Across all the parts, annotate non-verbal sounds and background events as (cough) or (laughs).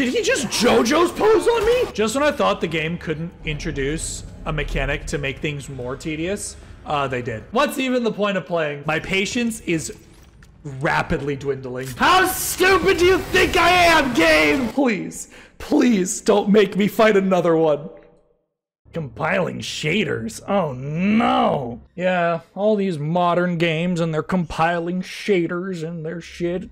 Did he just JoJo's pose on me? Just when I thought the game couldn't introduce a mechanic to make things more tedious, uh, they did. What's even the point of playing? My patience is rapidly dwindling. How stupid do you think I am, game? Please, please don't make me fight another one. Compiling shaders. Oh no. Yeah, all these modern games and they're compiling shaders and their shit.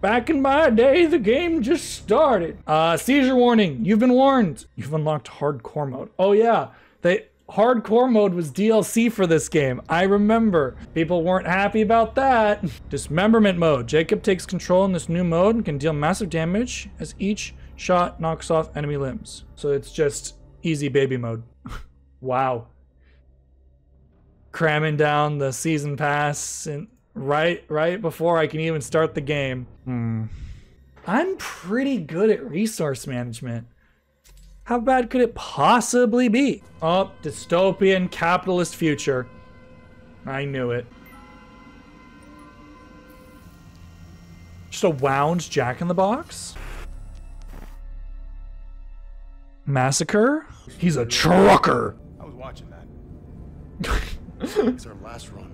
Back in my day, the game just started. Uh, seizure warning. You've been warned. You've unlocked hardcore mode. Oh yeah, they hardcore mode was DLC for this game. I remember. People weren't happy about that. (laughs) Dismemberment mode. Jacob takes control in this new mode and can deal massive damage as each shot knocks off enemy limbs. So it's just easy baby mode. (laughs) wow. Cramming down the season pass and right right before I can even start the game. Hmm. I'm pretty good at resource management. How bad could it possibly be? Oh, dystopian capitalist future. I knew it. Just a wound jack in the box? Massacre? He's a trucker! I was watching that. (laughs) it's our last run, Max.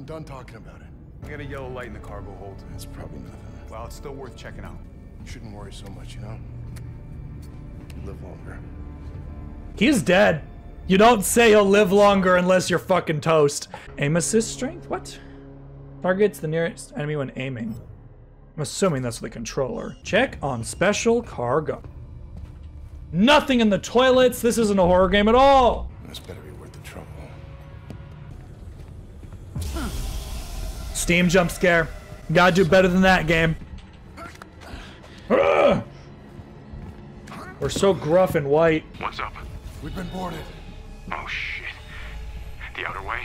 I'm done talking about it. I got a yellow light in the cargo hold. It's probably nothing. Well, it's still worth checking out. You shouldn't worry so much, you know? You live longer. He's dead. You don't say he'll live longer unless you're fucking toast. Aim assist strength? What? Targets the nearest enemy when aiming. I'm assuming that's the controller. Check on special cargo. Nothing in the toilets. This isn't a horror game at all. This better be Steam jump scare. Gotta do better than that game. Ugh! We're so gruff and white. What's up? We've been boarded. Oh shit. The outer way?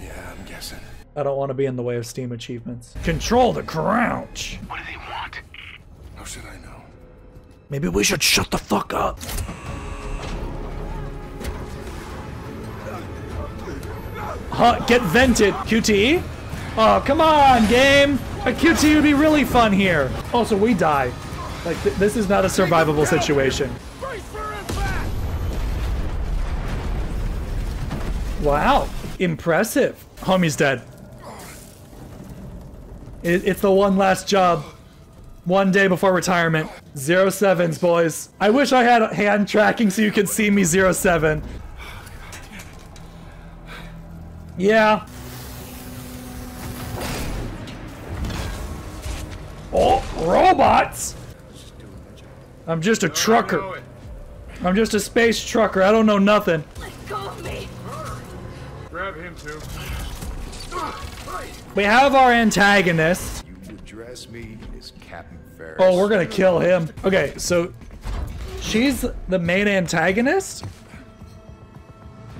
Yeah, I'm guessing. I don't want to be in the way of Steam achievements. Control the crouch. What do they want? How should I know? Maybe we should shut the fuck up. Huh, get vented, QTE? Oh, come on, game! A QTE would be really fun here. Also, we die. Like, th this is not a survivable situation. Wow, impressive. Homie's dead. It, it's the one last job. One day before retirement. Zero sevens, boys. I wish I had hand tracking so you could see me zero seven. Yeah. Oh, robots! I'm just a trucker. I'm just a space trucker. I don't know nothing. Let go of me. Grab him too. We have our antagonist. You address me as Captain Ferris. Oh, we're gonna kill him. Okay, so she's the main antagonist.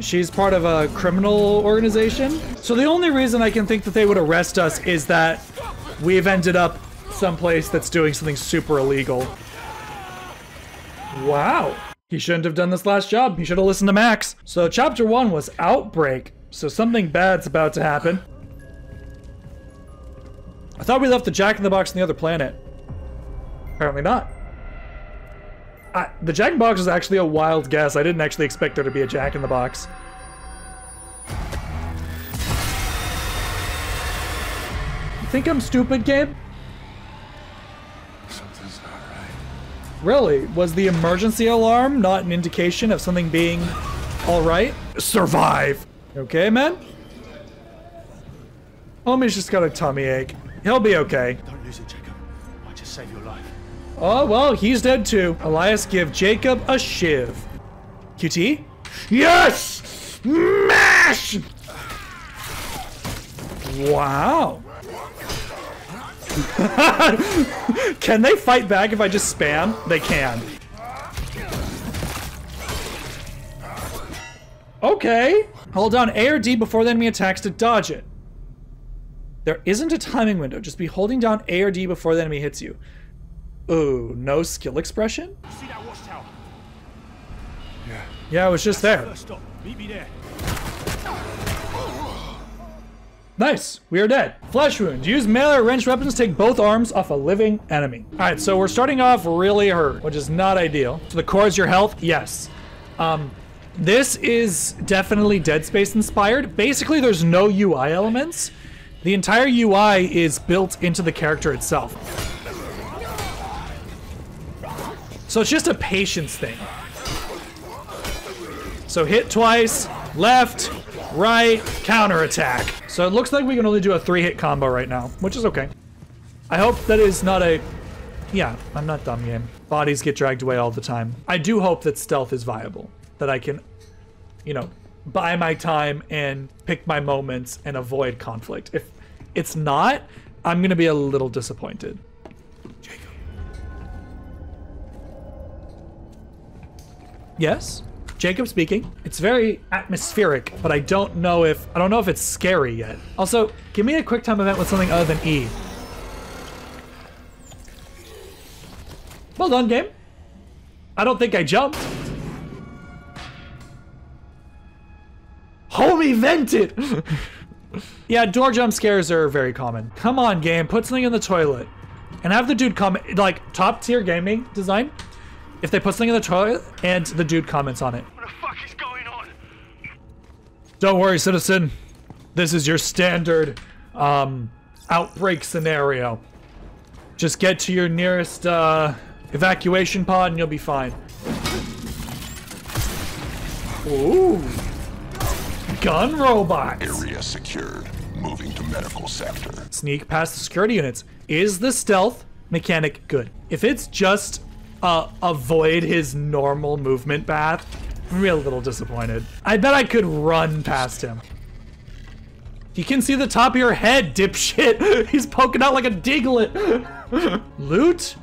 She's part of a criminal organization. So the only reason I can think that they would arrest us is that we've ended up someplace that's doing something super illegal. Wow. He shouldn't have done this last job. He should have listened to Max. So chapter one was Outbreak. So something bad's about to happen. I thought we left the Jack in the Box on the other planet. Apparently not. I, the Jack in the Box is actually a wild guess. I didn't actually expect there to be a Jack in the Box. You think I'm stupid, Gabe? Something's not right. Really? Was the emergency alarm not an indication of something being alright? Survive! Okay, man? Homie's just got a tummy ache. He'll be okay. Don't lose it, Jacob. I just saved your life. Oh, well, he's dead too. Elias, give Jacob a shiv. QT? Yes! Mash! Wow. (laughs) can they fight back if I just spam? They can. Okay. Hold down A or D before the enemy attacks to dodge it. There isn't a timing window. Just be holding down A or D before the enemy hits you. Ooh, no skill expression? See that watchtower? Yeah. Yeah, it was just there. Nice. We are dead. Flesh wound. Use melee or ranged weapons to take both arms off a living enemy. All right, so we're starting off really hurt, which is not ideal. So the core is your health? Yes. Um, this is definitely Dead Space inspired. Basically, there's no UI elements. The entire UI is built into the character itself. So it's just a patience thing. So hit twice, left, right, counterattack. So it looks like we can only do a three hit combo right now, which is okay. I hope that is not a, yeah, I'm not dumb game. Bodies get dragged away all the time. I do hope that stealth is viable, that I can, you know, buy my time and pick my moments and avoid conflict. If it's not, I'm gonna be a little disappointed. Jacob. Yes? Jacob speaking. It's very atmospheric, but I don't know if I don't know if it's scary yet. Also, give me a quick time event with something other than E. Well done, game. I don't think I jumped. Home vented! (laughs) yeah, door jump scares are very common. Come on, game, put something in the toilet. And have the dude come, like, top tier gaming design. If they put something in the toilet and the dude comments on it. What the fuck is going on? Don't worry, citizen. This is your standard um, outbreak scenario. Just get to your nearest uh, evacuation pod and you'll be fine. Ooh. Gun robots. Area secured. Moving to medical sector. Sneak past the security units. Is the stealth mechanic good? If it's just uh, avoid his normal movement path, I'm a little disappointed. I bet I could run past him. You can see the top of your head, (laughs) dipshit. He's poking out like a Diglett. (laughs) loot?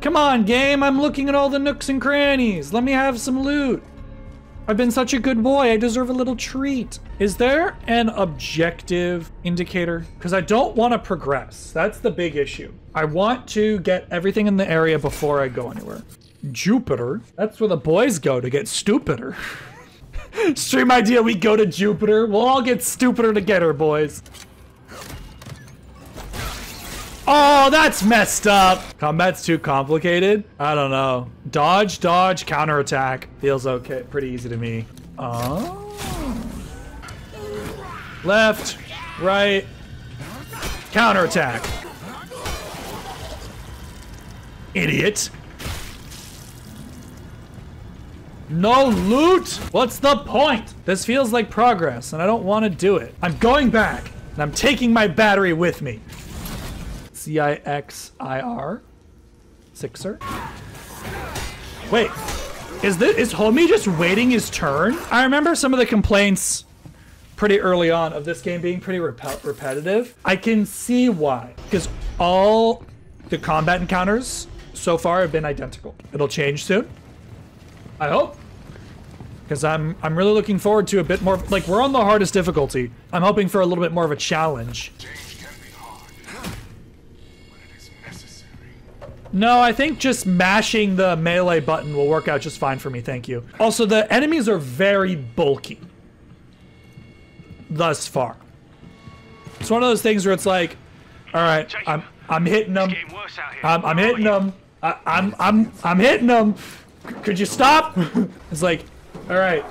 Come on, game. I'm looking at all the nooks and crannies. Let me have some loot. I've been such a good boy. I deserve a little treat. Is there an objective indicator? Because I don't want to progress. That's the big issue. I want to get everything in the area before I go anywhere. Jupiter? That's where the boys go to get stupider. (laughs) Stream idea, we go to Jupiter. We'll all get stupider together, boys. Oh, that's messed up. Combat's too complicated. I don't know. Dodge, dodge, counterattack. Feels okay. Pretty easy to me. Oh. Left, right, counterattack. Idiot. No loot? What's the point? This feels like progress, and I don't want to do it. I'm going back, and I'm taking my battery with me. C-I-X-I-R. Sixer. Wait, is this is homie just waiting his turn? I remember some of the complaints pretty early on of this game being pretty rep repetitive. I can see why, because all the combat encounters so far have been identical. It'll change soon. I hope. Because I'm I'm really looking forward to a bit more like we're on the hardest difficulty. I'm hoping for a little bit more of a challenge. Change can be hard, but it is necessary. No, I think just mashing the melee button will work out just fine for me, thank you. Also, the enemies are very bulky. Thus far. It's one of those things where it's like, all right, I'm I'm hitting them. It's getting worse out here. I'm, I'm hitting them. I, I'm I'm I'm hitting them. Could you stop? (laughs) it's like, all right,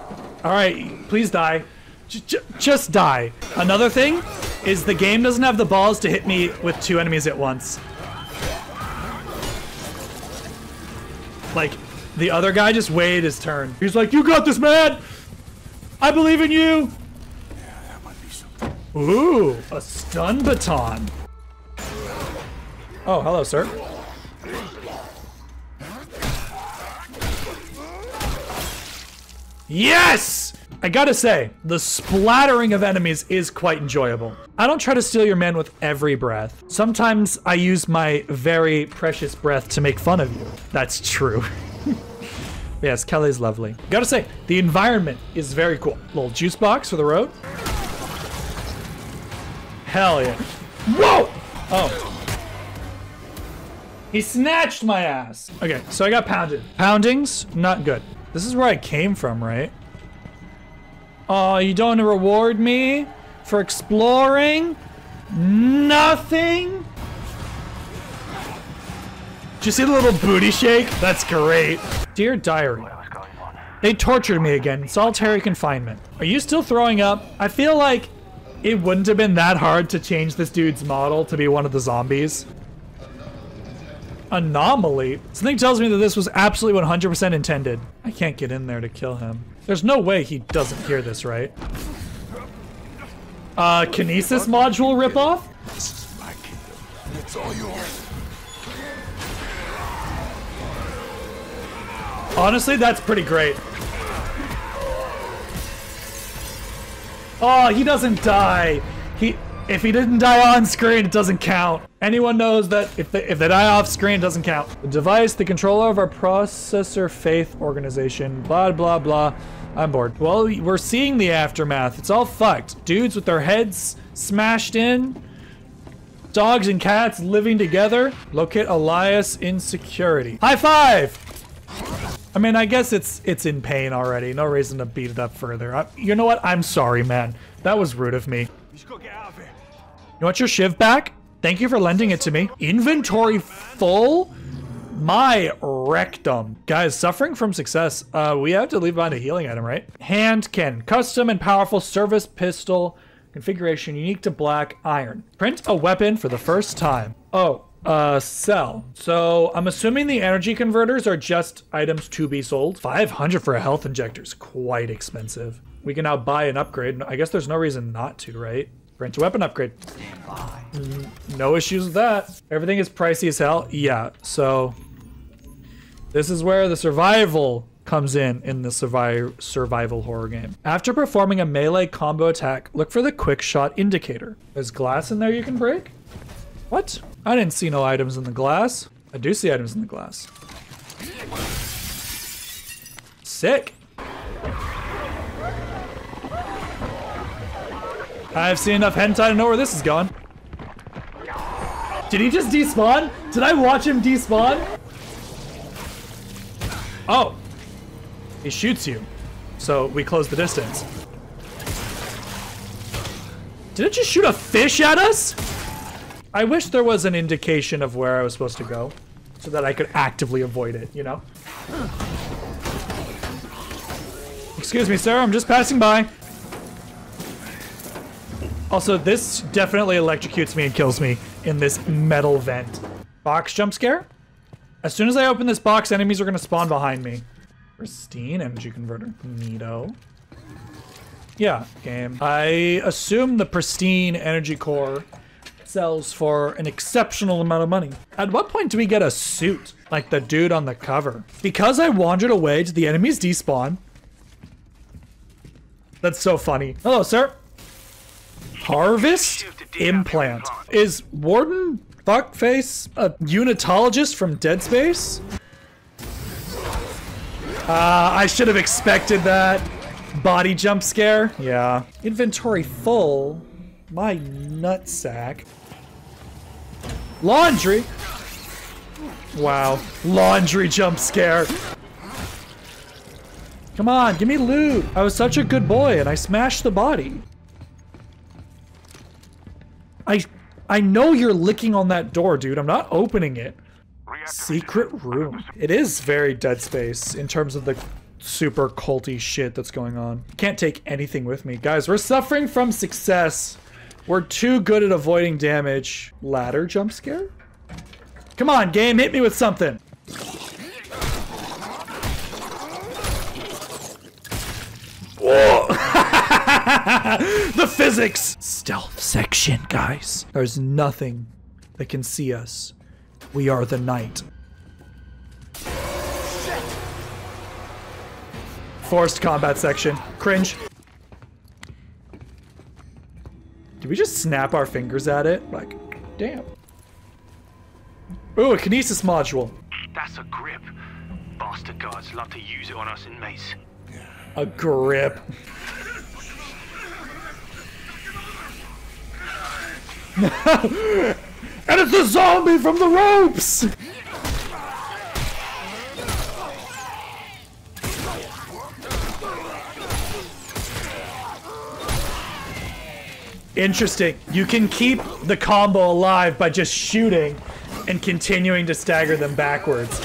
all right, please die. J- just die. Another thing is the game doesn't have the balls to hit me with two enemies at once. Like, the other guy just waited his turn. He's like, you got this, man! I believe in you! That might be something. Ooh, a stun baton. Oh, hello, sir. Yes! I gotta say, the splattering of enemies is quite enjoyable. I don't try to steal your man with every breath. Sometimes I use my very precious breath to make fun of you. That's true. (laughs) yes, Kelly's lovely. Gotta say, the environment is very cool. Little juice box for the road. Hell yeah. Whoa! Oh. He snatched my ass. Okay, so I got pounded. Poundings, not good. This is where I came from, right? Oh, you don't reward me? for exploring. Nothing. Did you see the little booty shake? That's great. Dear diary. They tortured me again in solitary confinement. Are you still throwing up? I feel like it wouldn't have been that hard to change this dude's model to be one of the zombies. Anomaly? Something tells me that this was absolutely 100% intended. I can't get in there to kill him. There's no way he doesn't hear this, right? Uh, Kinesis module ripoff? This is my kingdom. It's all yours. Honestly, that's pretty great. Oh, he doesn't die. He, if he didn't die on screen, it doesn't count. Anyone knows that if they, if they die off screen, it doesn't count. The device, the controller of our processor faith organization, blah, blah, blah. I'm bored. Well, we're seeing the aftermath. It's all fucked. Dudes with their heads smashed in. Dogs and cats living together. Locate Elias in security. High five! I mean, I guess it's it's in pain already. No reason to beat it up further. I, you know what? I'm sorry, man. That was rude of me. You want your shiv back? Thank you for lending it to me. Inventory full? My rectum. Guys, suffering from success. Uh, we have to leave behind a healing item, right? Hand cannon. Custom and powerful service pistol. Configuration unique to black iron. Print a weapon for the first time. Oh, uh, sell. So I'm assuming the energy converters are just items to be sold. 500 for a health injector is quite expensive. We can now buy an upgrade. I guess there's no reason not to, right? Print a weapon upgrade. No issues with that. Everything is pricey as hell. Yeah, so this is where the survival comes in in the survival horror game. After performing a melee combo attack, look for the quick shot indicator. There's glass in there you can break? What? I didn't see no items in the glass. I do see items in the glass. Sick. I've seen enough hentai to know where this is going. Did he just despawn? Did I watch him despawn? Oh. He shoots you. So we close the distance. Did it just shoot a fish at us? I wish there was an indication of where I was supposed to go so that I could actively avoid it, you know? Excuse me, sir, I'm just passing by. Also, this definitely electrocutes me and kills me in this metal vent. Box jump scare? As soon as I open this box, enemies are gonna spawn behind me. Pristine energy converter. Neato. Yeah, game. I assume the pristine energy core sells for an exceptional amount of money. At what point do we get a suit like the dude on the cover? Because I wandered away to the enemy's despawn. That's so funny. Hello, sir. Harvest implant. Is Warden Fuckface a unitologist from Dead Space? Uh, I should have expected that. Body jump scare? Yeah. Inventory full. My nutsack. Laundry? Wow. Laundry jump scare. Come on, give me loot. I was such a good boy and I smashed the body. I I know you're licking on that door, dude. I'm not opening it. Secret room. It is very Dead Space in terms of the super culty shit that's going on. Can't take anything with me. Guys, we're suffering from success. We're too good at avoiding damage. Ladder jump scare? Come on, game, hit me with something. Whoa! (laughs) (laughs) the physics! Stealth section, guys. There's nothing that can see us. We are the night. Forced combat section. Cringe. Did we just snap our fingers at it? Like, damn. Ooh, a kinesis module. That's a grip. Bastard guards love to use it on us inmates. A grip. (laughs) and it's a zombie from the ropes! Interesting. You can keep the combo alive by just shooting and continuing to stagger them backwards.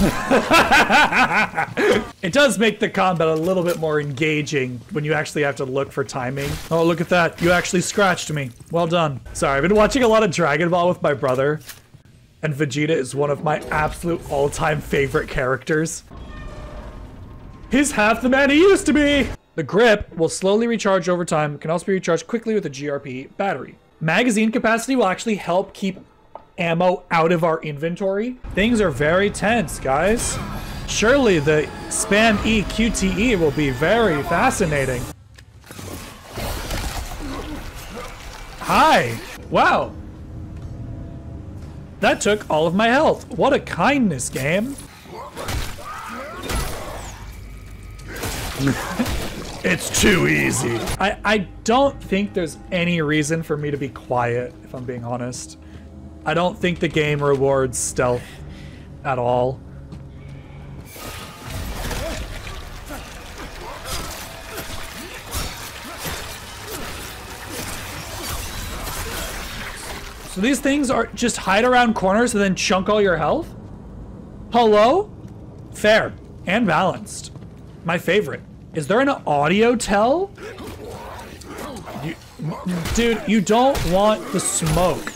(laughs) it does make the combat a little bit more engaging when you actually have to look for timing. Oh, look at that. You actually scratched me. Well done. Sorry, I've been watching a lot of Dragon Ball with my brother, and Vegeta is one of my absolute all-time favorite characters. He's half the man he used to be! The grip will slowly recharge over time, can also be recharged quickly with a GRP battery. Magazine capacity will actually help keep ammo out of our inventory. Things are very tense, guys. Surely the spam EQTE will be very fascinating. Hi. Wow. That took all of my health. What a kindness game. (laughs) it's too easy. I, I don't think there's any reason for me to be quiet, if I'm being honest. I don't think the game rewards stealth at all. So these things are just hide around corners and then chunk all your health? Hello? Fair and balanced. My favorite. Is there an audio tell? You, dude, you don't want the smoke.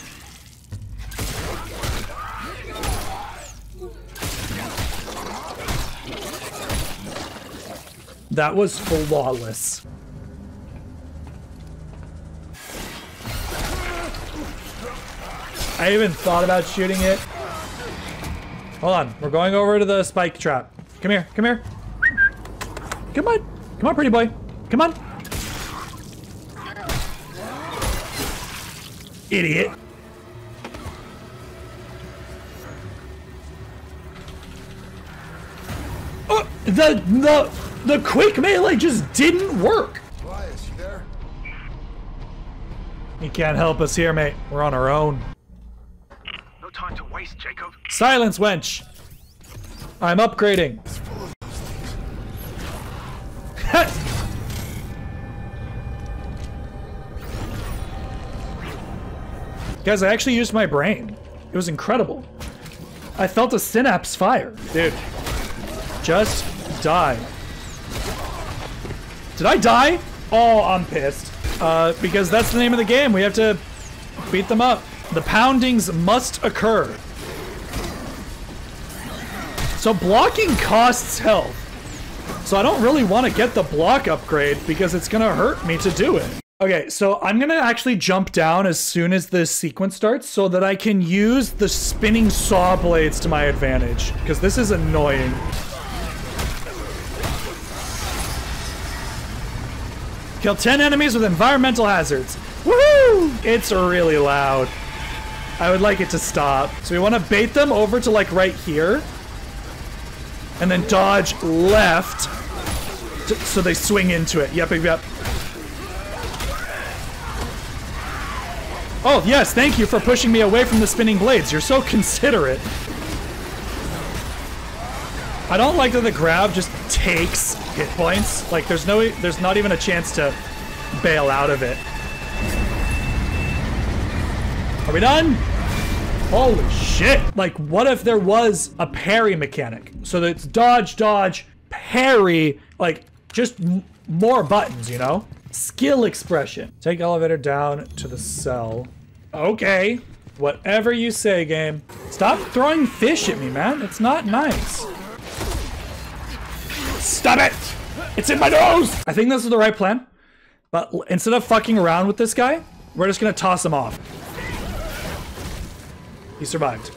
That was flawless. I even thought about shooting it. Hold on, we're going over to the spike trap. Come here, come here. Come on, come on, pretty boy. Come on. Idiot. Oh, the, the, the quick melee just didn't work. Elias, you there? You can't help us here, mate. We're on our own. No time to waste, Jacob. Silence, wench. I'm upgrading. (laughs) Guys, I actually used my brain. It was incredible. I felt a synapse fire. Dude, just die. Did I die? Oh, I'm pissed. Uh, because that's the name of the game. We have to beat them up. The poundings must occur. So blocking costs health. So I don't really want to get the block upgrade because it's going to hurt me to do it. Okay, so I'm going to actually jump down as soon as this sequence starts so that I can use the spinning saw blades to my advantage because this is annoying. Kill 10 enemies with environmental hazards. Woohoo! It's really loud. I would like it to stop. So we want to bait them over to like right here. And then dodge left. so they swing into it. Yep, yep, yep. Oh, yes, thank you for pushing me away from the spinning blades. You're so considerate. I don't like that the grab just takes hit points. Like there's no there's not even a chance to bail out of it. Are we done? Holy shit. Like what if there was a parry mechanic? So that it's dodge, dodge, parry, like just more buttons, you know? Skill expression. Take elevator down to the cell. Okay. Whatever you say, game. Stop throwing fish at me, man. It's not nice. Stop it! It's in my nose! I think this is the right plan. But instead of fucking around with this guy, we're just gonna toss him off. He survived.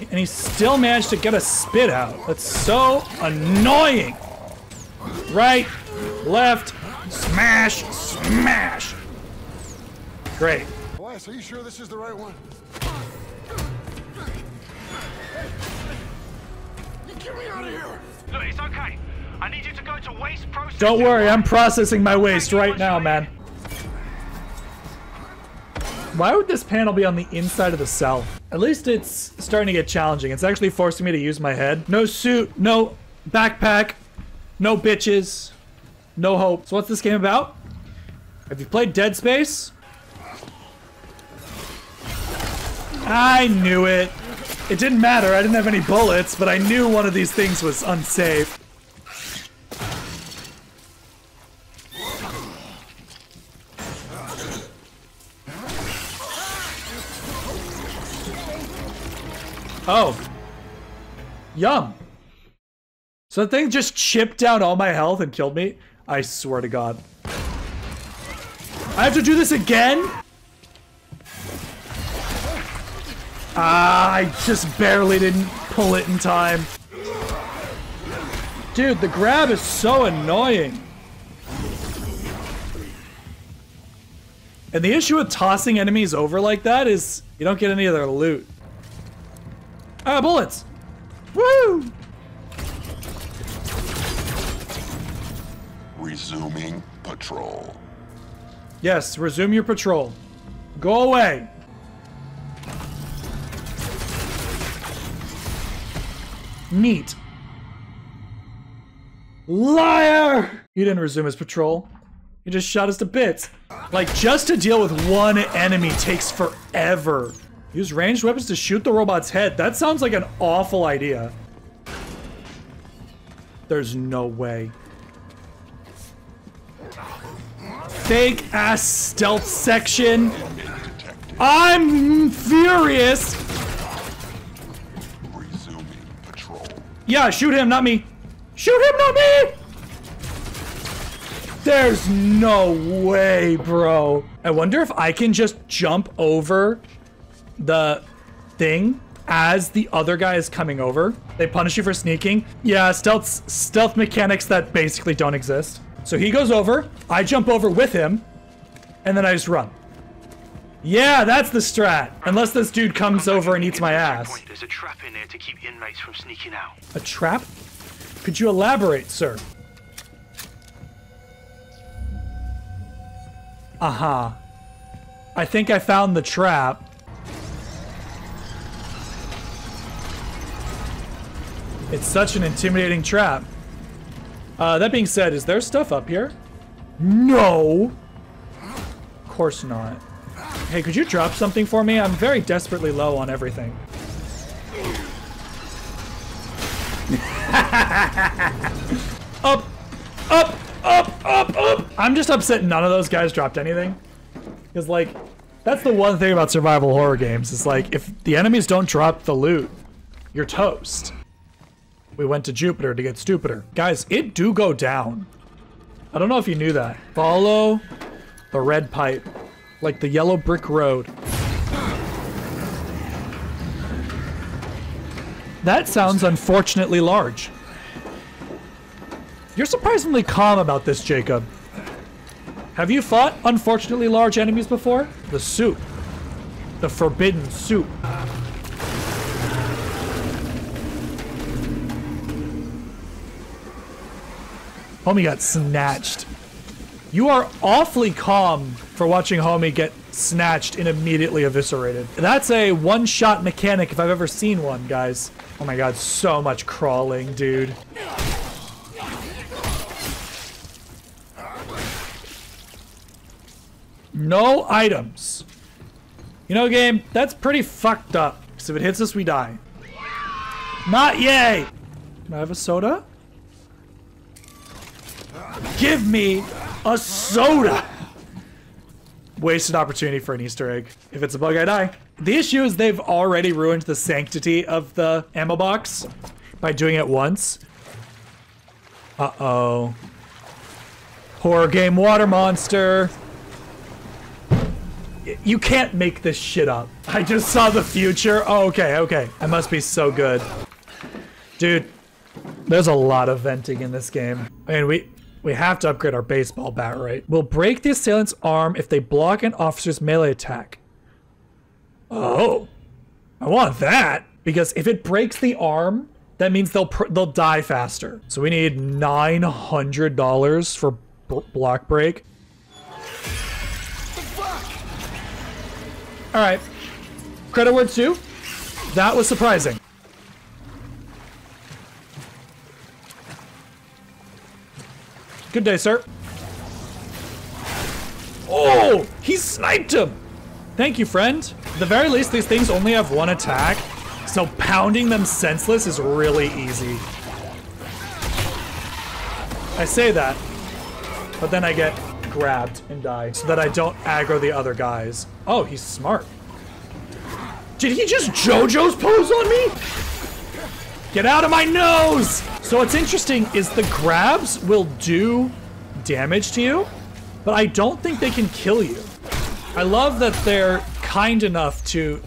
And he still managed to get a spit out. That's so annoying. Right, left, smash, smash. Great. Elias, are you sure this is the right one? Get me out of here! Look, it's okay. I need you to go to waste processing. Don't worry, I'm processing my waste right now, man. Why would this panel be on the inside of the cell? At least it's starting to get challenging. It's actually forcing me to use my head. No suit, no backpack, no bitches, no hope. So what's this game about? Have you played Dead Space? I knew it. It didn't matter. I didn't have any bullets, but I knew one of these things was unsafe. Oh. Yum. So the thing just chipped down all my health and killed me? I swear to God. I have to do this again? Ah, I just barely didn't pull it in time. Dude, the grab is so annoying. And the issue with tossing enemies over like that is you don't get any of their loot. Ah, bullets! Woo! Resuming patrol. Yes, resume your patrol. Go away. Neat. Liar! He didn't resume his patrol. He just shot us to bits. Like, just to deal with one enemy takes forever. Use ranged weapons to shoot the robot's head. That sounds like an awful idea. There's no way. Fake ass stealth section. I'm furious. Yeah, shoot him, not me. Shoot him, not me! There's no way, bro. I wonder if I can just jump over the thing as the other guy is coming over. They punish you for sneaking. Yeah, stealth stealth mechanics that basically don't exist. So he goes over, I jump over with him, and then I just run. Yeah, that's the strat. Unless this dude comes over and eats my ass. There's a trap in there to keep inmates from sneaking out. A trap? Could you elaborate, sir? Uh-huh. I think I found the trap. It's such an intimidating trap. Uh, that being said, is there stuff up here? No! Of course not. Hey, could you drop something for me? I'm very desperately low on everything. (laughs) up, up, up, up, up. I'm just upset none of those guys dropped anything. Because, like, that's the one thing about survival horror games. Is like, if the enemies don't drop the loot, you're toast. We went to Jupiter to get stupider. Guys, it do go down. I don't know if you knew that. Follow the red pipe. Like the yellow brick road. That sounds unfortunately large. You're surprisingly calm about this, Jacob. Have you fought unfortunately large enemies before? The soup. The forbidden soup. Homie got snatched. You are awfully calm for watching Homie get snatched and immediately eviscerated. That's a one-shot mechanic if I've ever seen one, guys. Oh my god, so much crawling, dude. No items. You know, game, that's pretty fucked up. Because if it hits us, we die. Not yay! Can I have a soda? Give me a soda! Wasted opportunity for an Easter egg. If it's a bug, I die. The issue is they've already ruined the sanctity of the ammo box by doing it once. Uh-oh. Horror game water monster. You can't make this shit up. I just saw the future. Oh, okay, okay. I must be so good. Dude, there's a lot of venting in this game. I mean, we we have to upgrade our baseball bat, right? We'll break the assailant's arm if they block an officer's melee attack. Oh, I want that because if it breaks the arm, that means they'll they'll die faster. So we need nine hundred dollars for block break. All right, credit word two. That was surprising. Good day, sir. Oh, he sniped him. Thank you, friend. At the very least, these things only have one attack, so pounding them senseless is really easy. I say that, but then I get grabbed and die so that I don't aggro the other guys. Oh, he's smart. Did he just JoJo's pose on me? Get out of my nose! So what's interesting is the grabs will do damage to you, but I don't think they can kill you. I love that they're kind enough to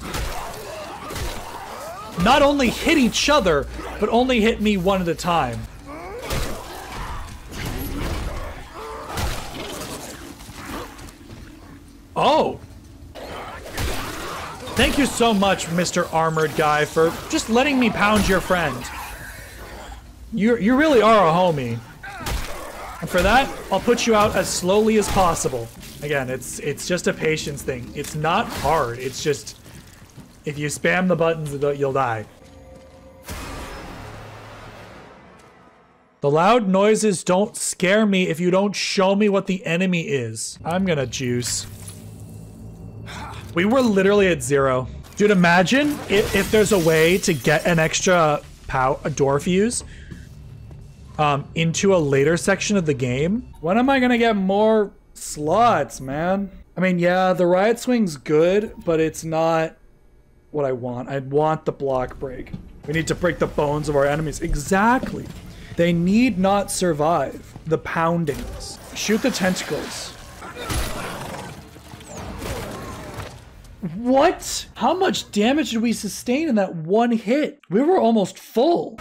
not only hit each other, but only hit me one at a time. Oh. Thank you so much, Mr. Armored Guy, for just letting me pound your friend. You, you really are a homie. And for that, I'll put you out as slowly as possible. Again, it's it's just a patience thing. It's not hard. It's just if you spam the buttons, you'll die. The loud noises don't scare me if you don't show me what the enemy is. I'm gonna juice. We were literally at zero. Dude, imagine if, if there's a way to get an extra pow a door fuse um, into a later section of the game. When am I gonna get more slots, man? I mean, yeah, the riot swing's good, but it's not what I want. I want the block break. We need to break the bones of our enemies. Exactly. They need not survive the poundings. Shoot the tentacles. What? How much damage did we sustain in that one hit? We were almost full.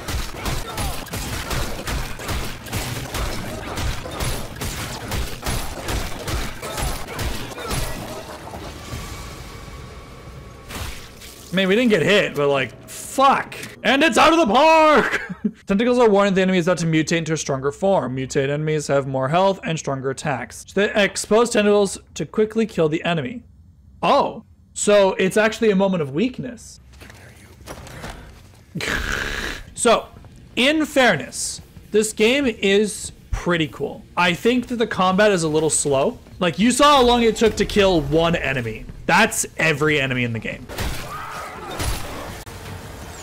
I mean, we didn't get hit, but like, fuck. And it's out of the park! (laughs) Tentacles are warning the enemy is about to mutate into a stronger form. Mutated enemies have more health and stronger attacks. They expose tentacles to quickly kill the enemy. Oh, so it's actually a moment of weakness. (laughs) so, in fairness, this game is pretty cool. I think that the combat is a little slow. Like, you saw how long it took to kill one enemy. That's every enemy in the game.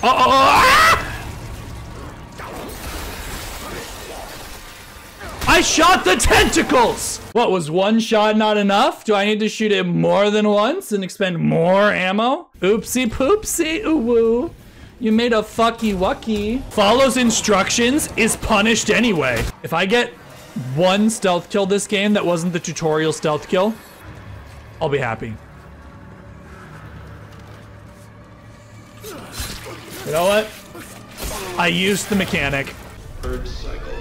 Oh, ah! I shot the tentacles! What, was one shot not enough? Do I need to shoot it more than once and expend more ammo? Oopsie poopsie ooh woo. You made a fucky wucky. Follows instructions, is punished anyway. If I get one stealth kill this game that wasn't the tutorial stealth kill, I'll be happy. You know what? I used the mechanic. Third cycle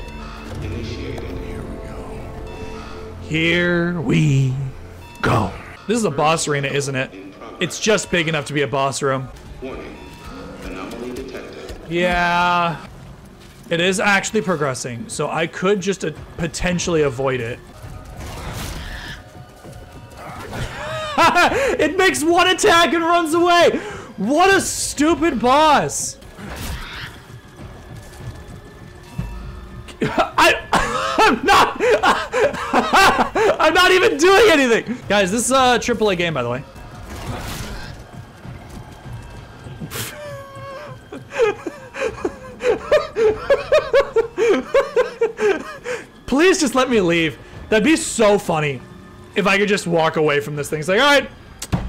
Here we go. This is a boss arena, isn't it? It's just big enough to be a boss room. Warning. Anomaly detected. Yeah. It is actually progressing, so I could just uh, potentially avoid it. (laughs) it makes one attack and runs away! What a stupid boss! (laughs) I, I'm not, (laughs) I'm not even doing anything! Guys, this is a AAA game, by the way. Please just let me leave. That'd be so funny if I could just walk away from this thing. It's like, all right,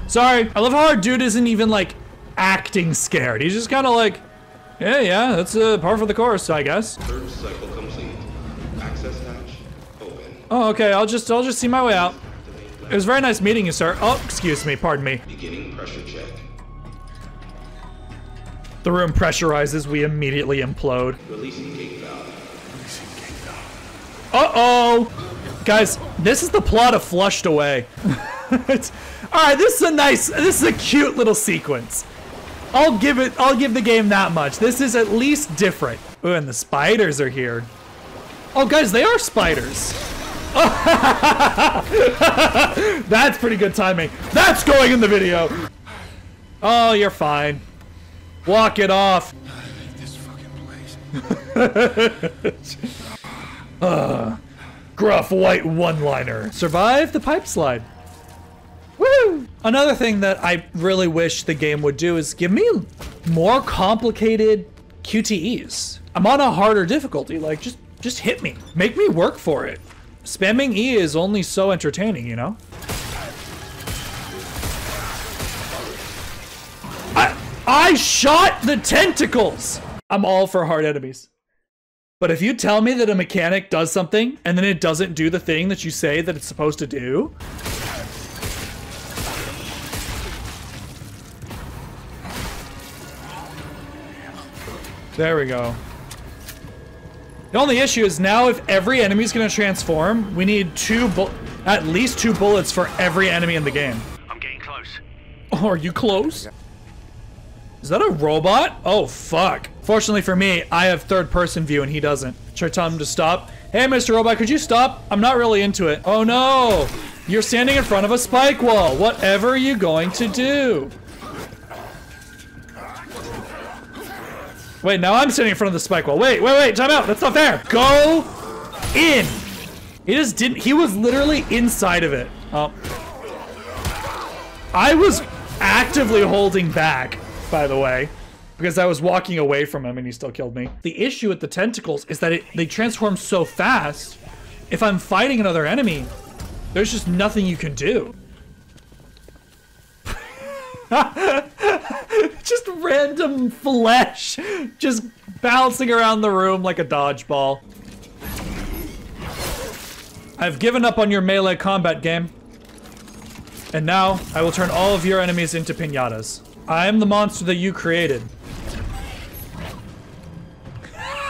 sorry. I love how our dude isn't even like acting scared. He's just kind of like, yeah, yeah, that's a uh, par for the course, I guess. Third cycle complete. Access hatch open. Oh, okay. I'll just, I'll just see my way out. It was very nice meeting you, sir. Oh, excuse me. Pardon me. Beginning pressure check. The room pressurizes. We immediately implode. Releasing gate valve. Uh-oh! Guys, this is the plot of Flushed Away. (laughs) It's- all right, this is a nice, this is a cute little sequence. I'll give it, I'll give the game that much. This is at least different. Ooh, and the spiders are here. Oh, guys, they are spiders. (laughs) That's pretty good timing. That's going in the video. Oh, you're fine. Walk it off. This fucking place. (laughs) Uh, gruff white one-liner. Survive the pipe slide. Woo! Another thing that I really wish the game would do is give me more complicated QTEs. I'm on a harder difficulty. Like, just just hit me. Make me work for it. Spamming E is only so entertaining, you know? I, I shot the tentacles! I'm all for hard enemies. But if you tell me that a mechanic does something and then it doesn't do the thing that you say that it's supposed to do, there we go. The only issue is now if every enemy is going to transform, we need two at least two bullets for every enemy in the game. I'm getting close. Oh, (laughs) are you close? Is that a robot? Oh, fuck. Fortunately for me, I have third person view and he doesn't. Should I tell him to stop? Hey, Mr. Robot, could you stop? I'm not really into it. Oh no! You're standing in front of a spike wall. Whatever are you going to do? Wait, now I'm sitting in front of the spike wall. Wait, wait, wait, time out. That's not fair. Go in. He just didn't, he was literally inside of it. Oh. I was actively holding back, by the way, because I was walking away from him and he still killed me. The issue with the tentacles is that it, they transform so fast. If I'm fighting another enemy, there's just nothing you can do. (laughs) just random flesh just bouncing around the room like a dodgeball. I've given up on your melee combat game. And now, I will turn all of your enemies into pinatas. I am the monster that you created.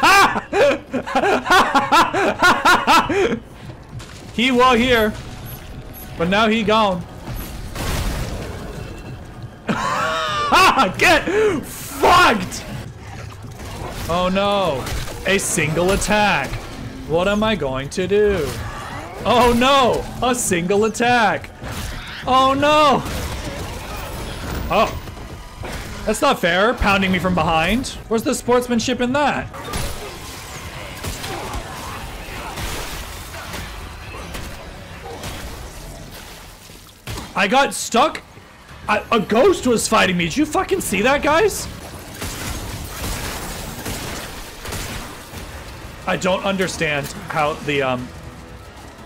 (laughs) he was here, but now he gone. Ah, get fucked! Oh no, a single attack. What am I going to do? Oh no, a single attack. Oh no! Oh. That's not fair, pounding me from behind. Where's the sportsmanship in that? I got stuck. I, a ghost was fighting me. Did you fucking see that, guys? I don't understand how the um,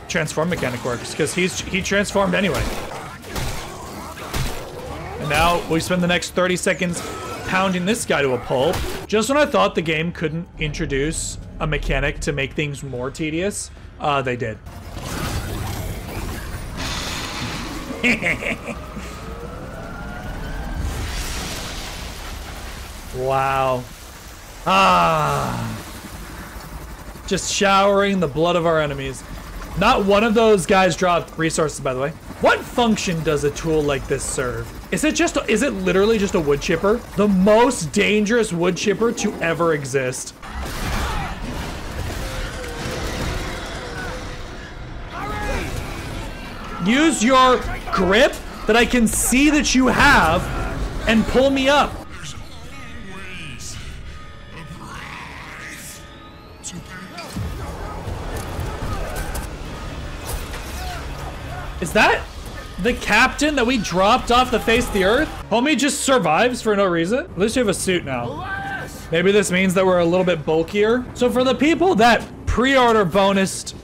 transform mechanic works because he's he transformed anyway. And now we spend the next 30 seconds pounding this guy to a pulp. Just when I thought the game couldn't introduce a mechanic to make things more tedious, uh, they did. (laughs) wow. Ah. Just showering the blood of our enemies. Not one of those guys dropped resources, by the way. What function does a tool like this serve? Is it just, is it literally just a wood chipper? The most dangerous wood chipper to ever exist. Use your grip that I can see that you have and pull me up. Is that the captain that we dropped off the face of the earth? Homie just survives for no reason? At least you have a suit now. Maybe this means that we're a little bit bulkier. So for the people that pre-order bonused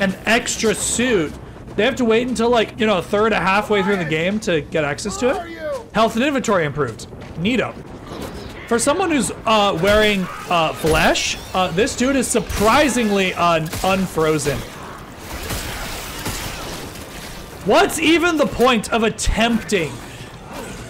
an extra suit, they have to wait until like, you know, a third or halfway through the game to get access to it. Health and inventory improved. Neato. For someone who's uh, wearing uh, flesh, uh, this dude is surprisingly un unfrozen. What's even the point of attempting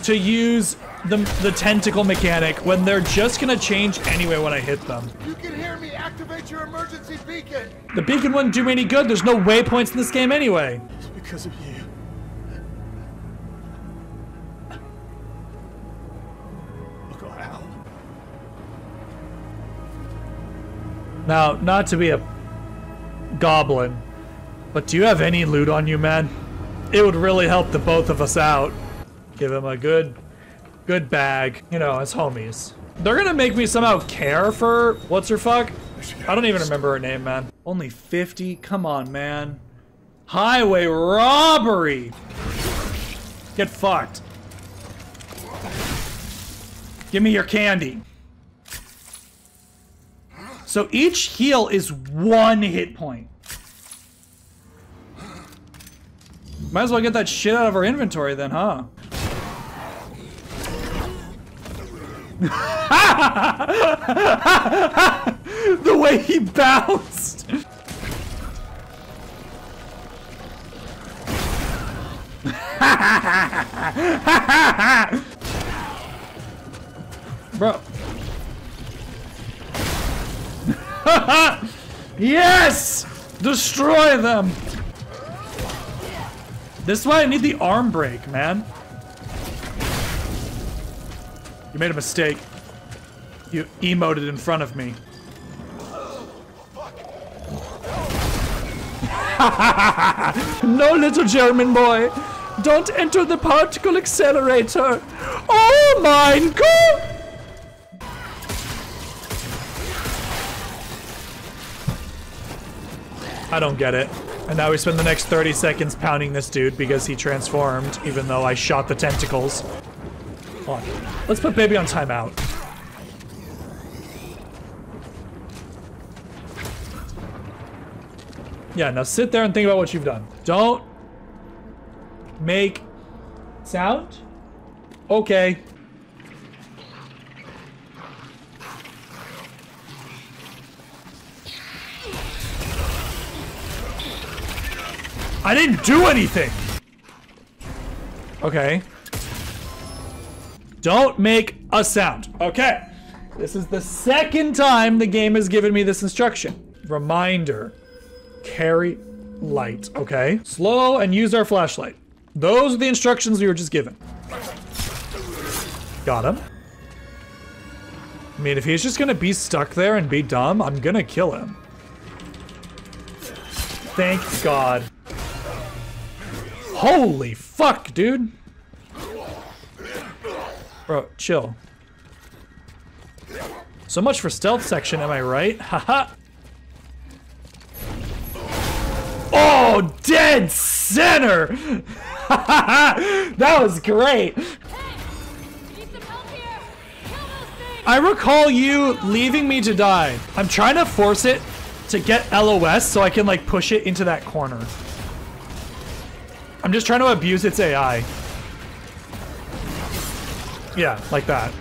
to use the, the tentacle mechanic when they're just gonna change anyway when I hit them? You can hear me. Activate your emergency beacon. The beacon wouldn't do me any good. There's no waypoints in this game anyway. It's because of you. Look. Now, not to be a goblin, but do you have any loot on you, man? It would really help the both of us out. Give him a good Good bag. You know, as homies. They're gonna make me somehow care for what's her fuck? I don't even remember her name, man. Only 50? Come on, man. Highway robbery! Get fucked. Give me your candy. So each heal is one hit point. Might as well get that shit out of our inventory then, huh? (laughs) the way he bounced! (laughs) Bro. (laughs) yes! Destroy them! This is why I need the arm break, man. You made a mistake. You emoted in front of me. (laughs) no, little German boy. Don't enter the particle accelerator. Oh mein Gott! I don't get it. And now we spend the next 30 seconds pounding this dude because he transformed, even though I shot the tentacles. Hold on. Let's put baby on timeout. Yeah, now sit there and think about what you've done. Don't make sound. Okay. I didn't do anything. Okay. Don't make a sound. Okay. This is the second time the game has given me this instruction. Reminder. Carry light, okay? Slow and use our flashlight. Those are the instructions we were just given. Got him. I mean, if he's just gonna be stuck there and be dumb, I'm gonna kill him. Thank God. Holy fuck, dude. Bro, chill. So much for stealth section, am I right? (laughs) Haha. oh, dead center! (laughs) that was great. I recall you leaving me to die. I'm trying to force it to get LOS so I can like push it into that corner. I'm just trying to abuse its AI. Yeah, like that.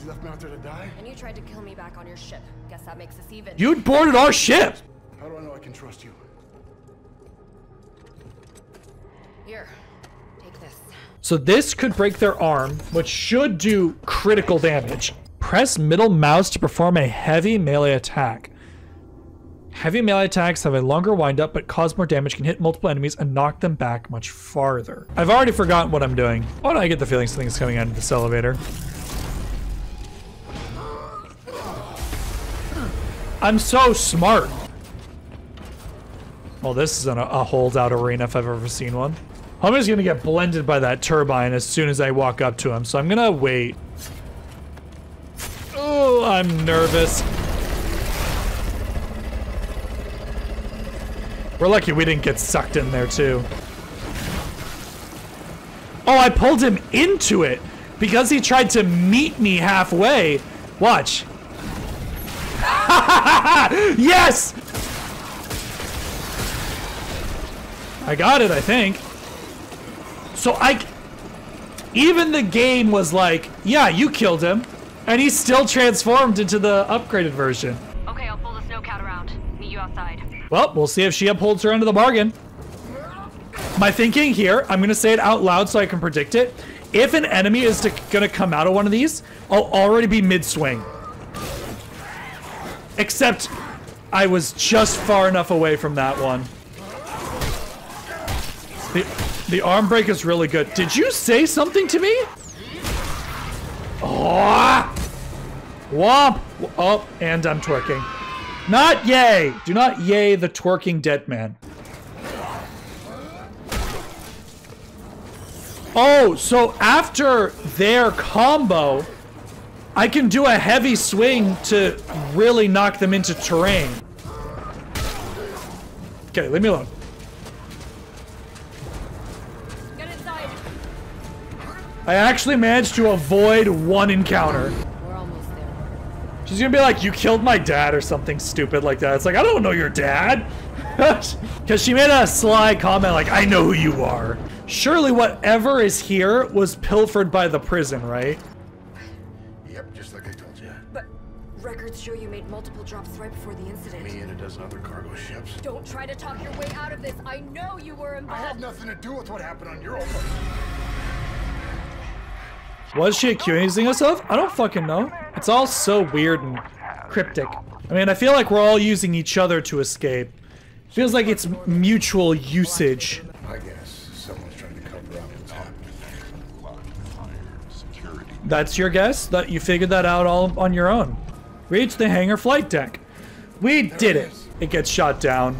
You left me out there to die? And you tried to kill me back on your ship. Guess that makes us even. You'd boarded our ship! How do I know I can trust you? Here, take this. So this could break their arm, which should do critical damage. Press middle mouse to perform a heavy melee attack. Heavy melee attacks have a longer windup but cause more damage, can hit multiple enemies, and knock them back much farther. I've already forgotten what I'm doing. Why do I get the feeling something's coming out of this elevator? I'm so smart. Well, this is an, a holdout arena if I've ever seen one. Homie's gonna get blended by that turbine as soon as I walk up to him, so I'm gonna wait. Oh, I'm nervous. We're lucky we didn't get sucked in there too. Oh, I pulled him into it because he tried to meet me halfway. Watch. (laughs) yes! I got it, I think. So I, even the game was like, yeah, you killed him. And he's still transformed into the upgraded version. Well, we'll see if she upholds her end of the bargain. My thinking here, I'm gonna say it out loud so I can predict it. If an enemy is to, gonna come out of one of these, I'll already be mid-swing. Except, I was just far enough away from that one. The, the arm break is really good. Did you say something to me? Oh! Womp! Oh, and I'm twerking. Not yay! Do not yay the twerking dead man. Oh, so after their combo, I can do a heavy swing to really knock them into terrain. Okay, leave me alone. Get inside. I actually managed to avoid one encounter. We're almost there. She's gonna be like, you killed my dad or something stupid like that. It's like, I don't know your dad. (laughs) Because she made a sly comment like, I know who you are. Surely whatever is here was pilfered by the prison, right? Yep, just like I told you. But records show you made multiple drops right before the incident. Me and a dozen other cargo ships. Don't try to talk your way out of this. I know you were involved. I involved. have nothing to do with what happened on Europa. Was she accusing us of? I don't fucking know. It's all so weird and cryptic. I mean, I feel like we're all using each other to escape. Feels like it's mutual usage. I guess someone's trying to cover up what's happening. That's your guess? That you figured that out all on your own. Reach the hangar flight deck. We did it. It gets shot down.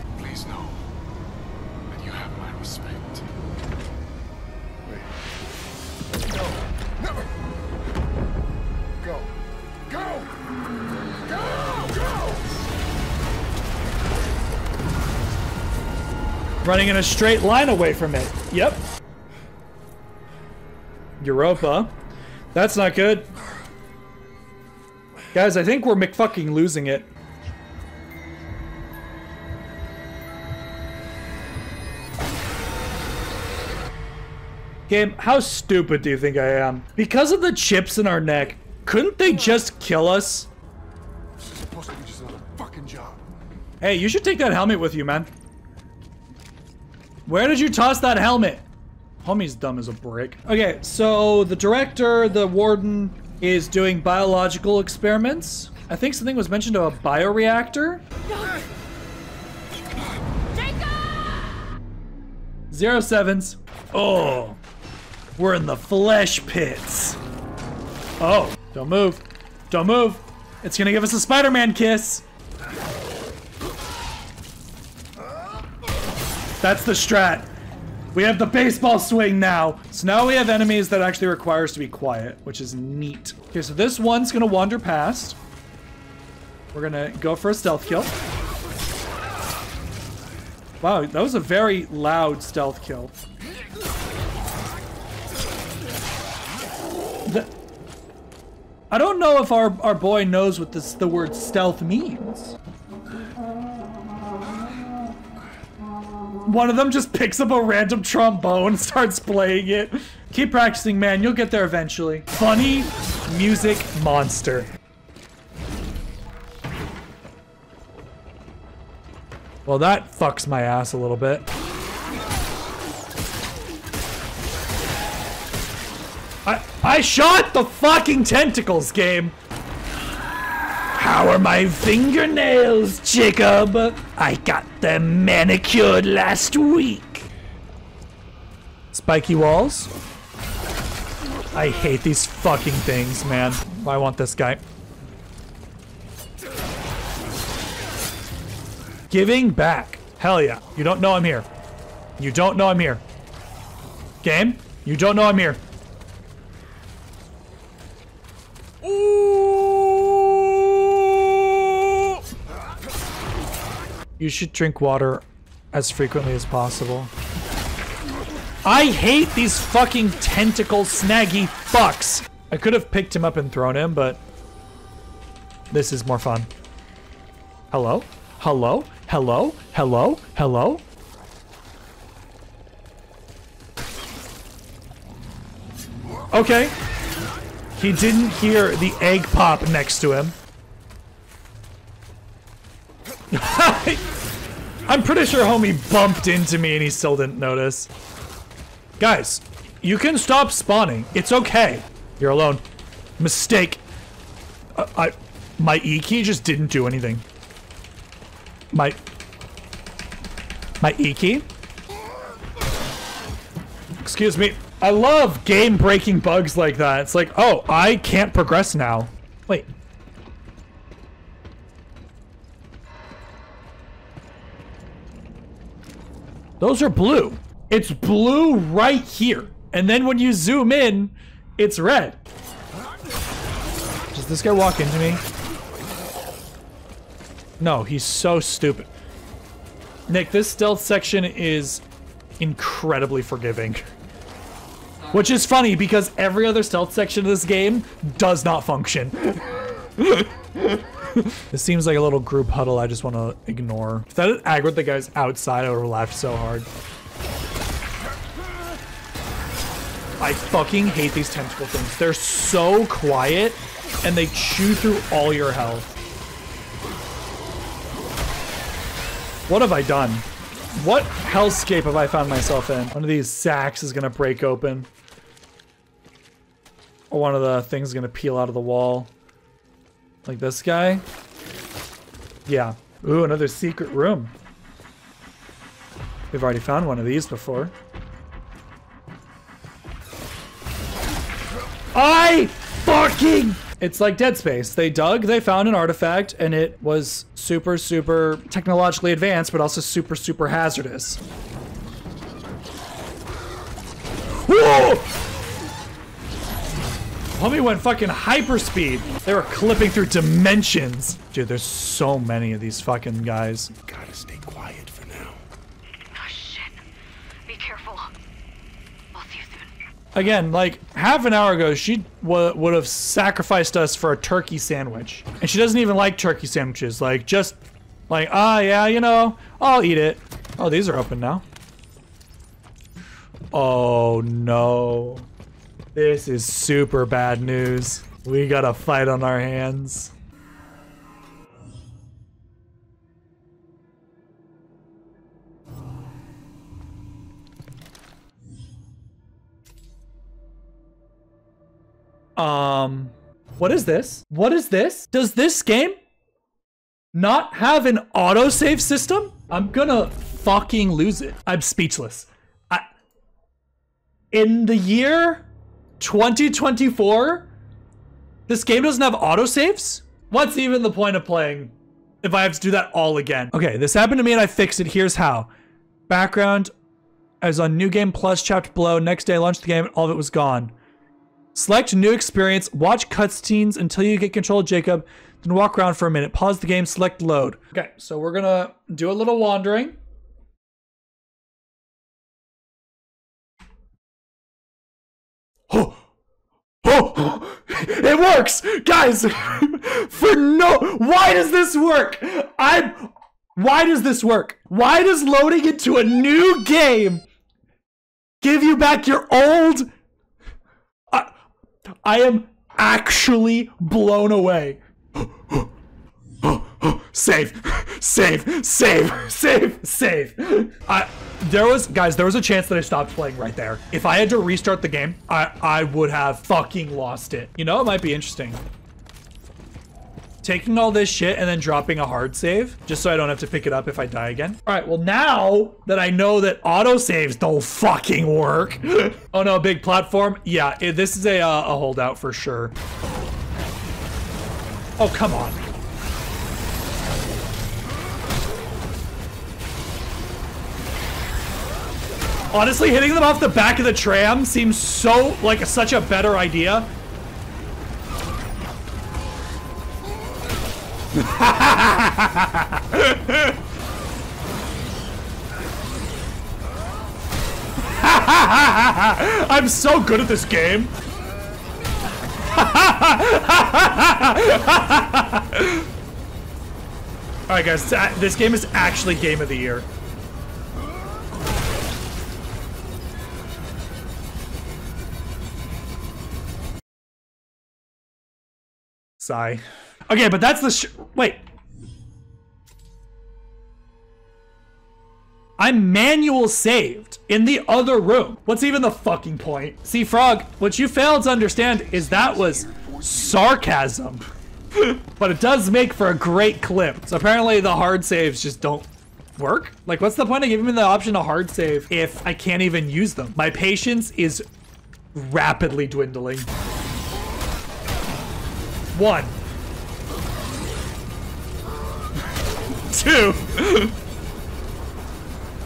Running in a straight line away from it. Yep. Europa. That's not good. Guys, I think we're McFucking losing it. Game, how stupid do you think I am? Because of the chips in our neck, couldn't they just kill us? This is supposed to be just another fucking job. Hey, you should take that helmet with you, man. Where did you toss that helmet? Homie's dumb as a brick. Okay, so the director, the warden, is doing biological experiments. I think something was mentioned of a bioreactor. Zero sevens. Oh, we're in the flesh pits. Oh, don't move. Don't move. It's gonna give us a Spider-Man kiss. That's the strat. We have the baseball swing now. So now we have enemies that actually require us to be quiet, which is neat. Okay, so this one's gonna wander past. We're gonna go for a stealth kill. Wow, that was a very loud stealth kill. The- I don't know if our, our boy knows what this the word stealth means. One of them just picks up a random trombone and starts playing it. Keep practicing, man. You'll get there eventually. Funny music monster. Well, that fucks my ass a little bit. I I shot the fucking tentacles game. How are my fingernails, Jacob? I got them manicured last week. Spiky walls. I hate these fucking things, man. I want this guy. Giving back. Hell yeah. You don't know I'm here. You don't know I'm here. Game, you don't know I'm here. Ooh. You should drink water as frequently as possible. I hate these fucking tentacle snaggy fucks. I could have picked him up and thrown him, but this is more fun. Hello? Hello? Hello? Hello? Hello? Okay. He didn't hear the egg pop next to him. (laughs) I'm pretty sure homie bumped into me and he still didn't notice. Guys, you can stop spawning. It's okay. You're alone. Mistake. Uh, I, my E key just didn't do anything. My, my E key? Excuse me. I love game breaking bugs like that. It's like, oh, I can't progress now. Wait. Those are blue. It's blue right here. And then when you zoom in, it's red. Does this guy walk into me? No, he's so stupid. Nick, this stealth section is incredibly forgiving. Which is funny because every other stealth section of this game does not function. (laughs) (laughs) this seems like a little group huddle I just want to ignore. If that aggroed the guys outside, I would have laughed so hard. I fucking hate these tentacle things. They're so quiet and they chew through all your health. What have I done? What hellscape have I found myself in? One of these sacks is gonna break open. One of the things is gonna peel out of the wall. Like this guy. Yeah. Ooh, another secret room. We've already found one of these before. I fucking it's like Dead Space. They dug, they found an artifact, and it was super, super technologically advanced, but also super, super hazardous. Whoa! Homie went fucking hyperspeed. They were clipping through dimensions. Dude, there's so many of these fucking guys. You Gotta stay quiet for now. Oh shit. Be careful. I'll see you soon. Again, like half an hour ago, she would have sacrificed us for a turkey sandwich. And she doesn't even like turkey sandwiches. Like, just like, ah, yeah, you know, I'll eat it. Oh, these are open now. Oh, no. This is super bad news. We got a fight on our hands. Um, what is this? What is this? Does this game not have an autosave system? I'm gonna fucking lose it. I'm speechless. I, in the year 2024, this game doesn't have autosaves? What's even the point of playing if I have to do that all again? Okay, this happened to me and I fixed it. Here's how. Background, as on New Game Plus chapter below. Next day, I launched the game and all of it was gone. Select new experience, watch cutscenes until you get control of Jacob, then walk around for a minute. Pause the game, select load. Okay, so we're gonna do a little wandering. Oh, (gasps) oh, it works, guys. (laughs) For no, why does this work? I'm. Why does this work? Why does loading into a new game give you back your old? I, I am actually blown away. (gasps) (gasps) (gasps) save, save, save, save, save. I, there was, guys, there was a chance that I stopped playing right there. If I had to restart the game, I, I would have fucking lost it. You know, it might be interesting. Taking all this shit and then dropping a hard save, just so I don't have to pick it up if I die again. All right, well now that I know that auto saves don't fucking work. (laughs) oh no, big platform. Yeah, it, this is a, uh, a holdout for sure. Oh, come on. Honestly, hitting them off the back of the tram seems so, like, such a better idea. (laughs) I'm so good at this game. (laughs) Alright guys, this game is actually game of the year. Sigh. Okay, but that's the sh wait. I'm manual saved in the other room. What's even the fucking point? See, Frog, what you failed to understand is that was sarcasm. (laughs) but it does make for a great clip. So apparently the hard saves just don't work. Like, what's the point of giving me the option to hard save if I can't even use them? My patience is rapidly dwindling. One. Two.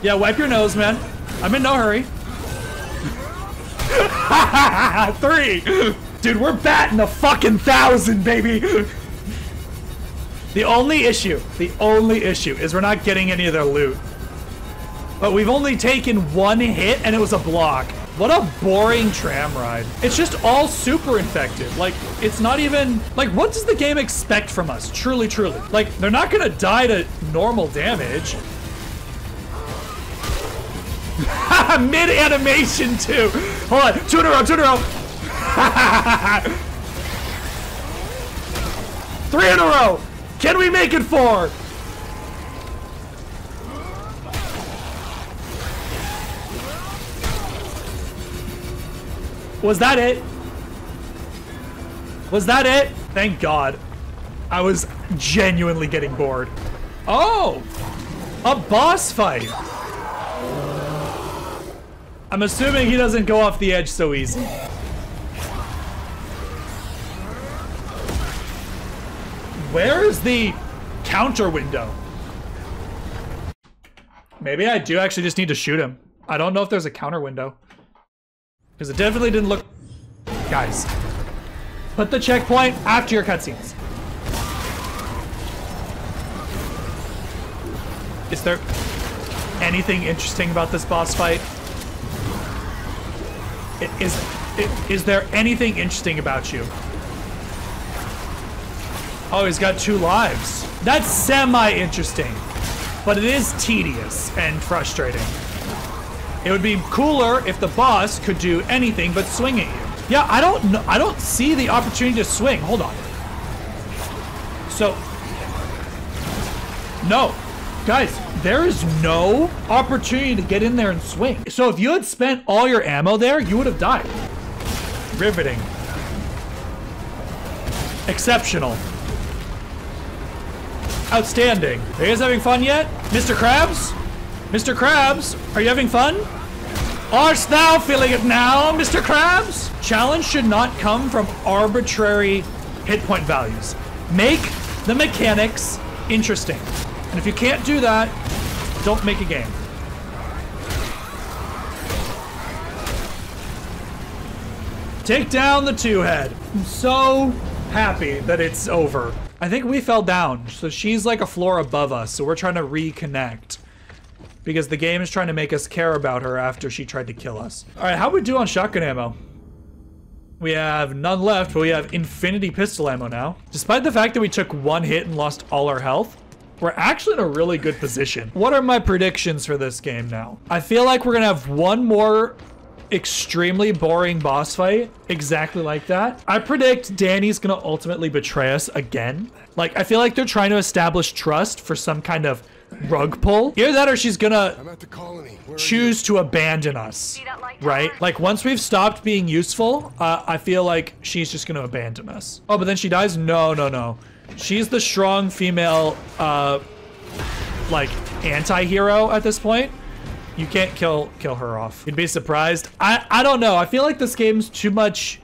yeah, wipe your nose, man. I'm in no hurry. (laughs) Three! Dude, we're batting a fucking thousand, baby! The only issue, the only issue is we're not getting any of their loot. But we've only taken one hit and it was a block. What a boring tram ride. It's just all super infected. Like, it's not even, like, what does the game expect from us? Truly, truly. Like, they're not gonna die to normal damage. (laughs) Mid animation too. Hold on, two in a row, two in a row. (laughs) Three in a row. Can we make it four? Was that it? Was that it? Thank God. I was genuinely getting bored. Oh! A boss fight! I'm assuming he doesn't go off the edge so easy. Where is the counter window? Maybe I do actually just need to shoot him. I don't know if there's a counter window. Because it definitely didn't look... Guys, put the checkpoint after your cutscenes. Is there anything interesting about this boss fight? I- Is, is there anything interesting about you? Oh, he's got two lives. That's semi-interesting, but it is tedious and frustrating. It would be cooler if the boss could do anything but swing at you. Yeah, I don't know. I don't see the opportunity to swing. Hold on. So, no. Guys, there is no opportunity to get in there and swing. So if you had spent all your ammo there, you would have died. Riveting. Exceptional. Outstanding. Are you guys having fun yet? Mr. Krabs? Mr. Krabs, are you having fun? Art thou feeling it now, Mr. Krabs? Challenge should not come from arbitrary hit point values. Make the mechanics interesting. And if you can't do that, don't make a game. Take down the two head. I'm so happy that it's over. I think we fell down, so she's like a floor above us, so we're trying to reconnect. Because the game is trying to make us care about her after she tried to kill us. Alright, how we do on shotgun ammo? We have none left, but we have infinity pistol ammo now. Despite the fact that we took one hit and lost all our health, we're actually in a really good position. What are my predictions for this game now? I feel like we're gonna have one more extremely boring boss fight exactly like that. I predict Dani's gonna ultimately betray us again. Like, I feel like they're trying to establish trust for some kind of rug pull. Either that or she's gonna I'm at the colony. Where are choose to abandon us. Right? Like once we've stopped being useful, uh, I feel like she's just gonna abandon us. Oh, but then she dies? No, no, no. She's the strong female, uh, like anti-hero at this point. You can't kill kill her off. You'd be surprised. I I don't know. I feel like this game's too much,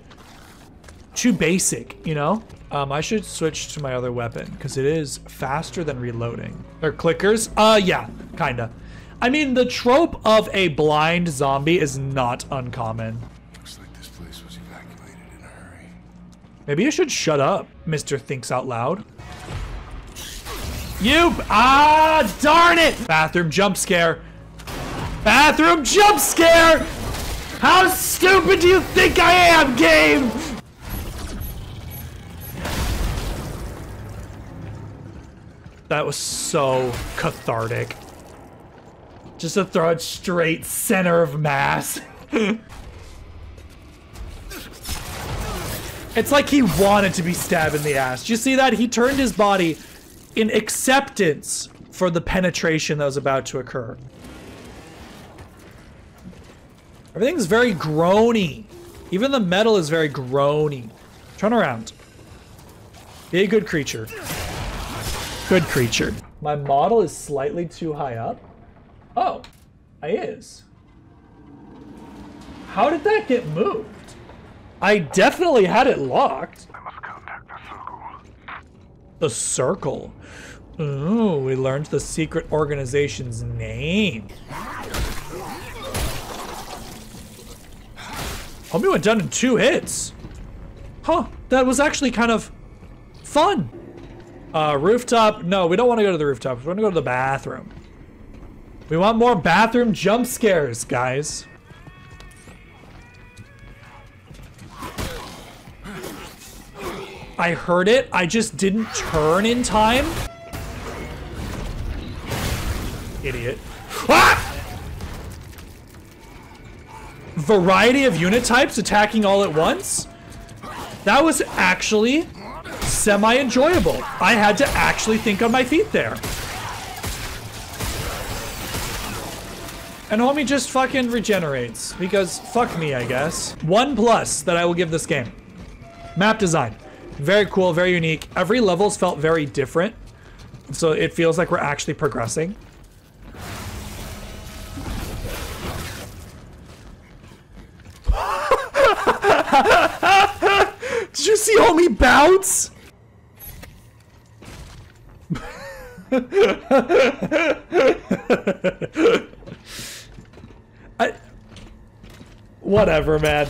too basic. You know. Um, I should switch to my other weapon because it is faster than reloading. They're clickers. Uh, yeah, kinda. I mean, the trope of a blind zombie is not uncommon. Looks like this place was evacuated in a hurry. Maybe you should shut up, Mr. Thinks Out Loud. You, ah, darn it! Bathroom jump scare. Bathroom jump scare! How stupid do you think I am, game? That was so cathartic. Just to throw it straight center of mass. (laughs) It's like he wanted to be stabbed in the ass. You see that? He turned his body in acceptance for the penetration that was about to occur. Everything's very groany. Even the metal is very groany. Turn around. Be a good creature. Good creature. My model is slightly too high up. Oh, I is. How did that get moved? I definitely had it locked. I must contact the circle. The Circle. Ooh, we learned the secret organization's name. Homie went down in two hits. Huh, that was actually kind of fun. Uh, rooftop, no, we don't want to go to the rooftop. We want to go to the bathroom. We want more bathroom jump scares, guys. I heard it, I just didn't turn in time. Idiot. Ah! Variety of unit types attacking all at once? That was actually semi-enjoyable. I had to actually think on my feet there. And homie just fucking regenerates. Because fuck me, I guess. One plus that I will give this game. Map design. Very cool, very unique. Every level's felt very different. So it feels like we're actually progressing. See homie bounce? (laughs) I, whatever, man.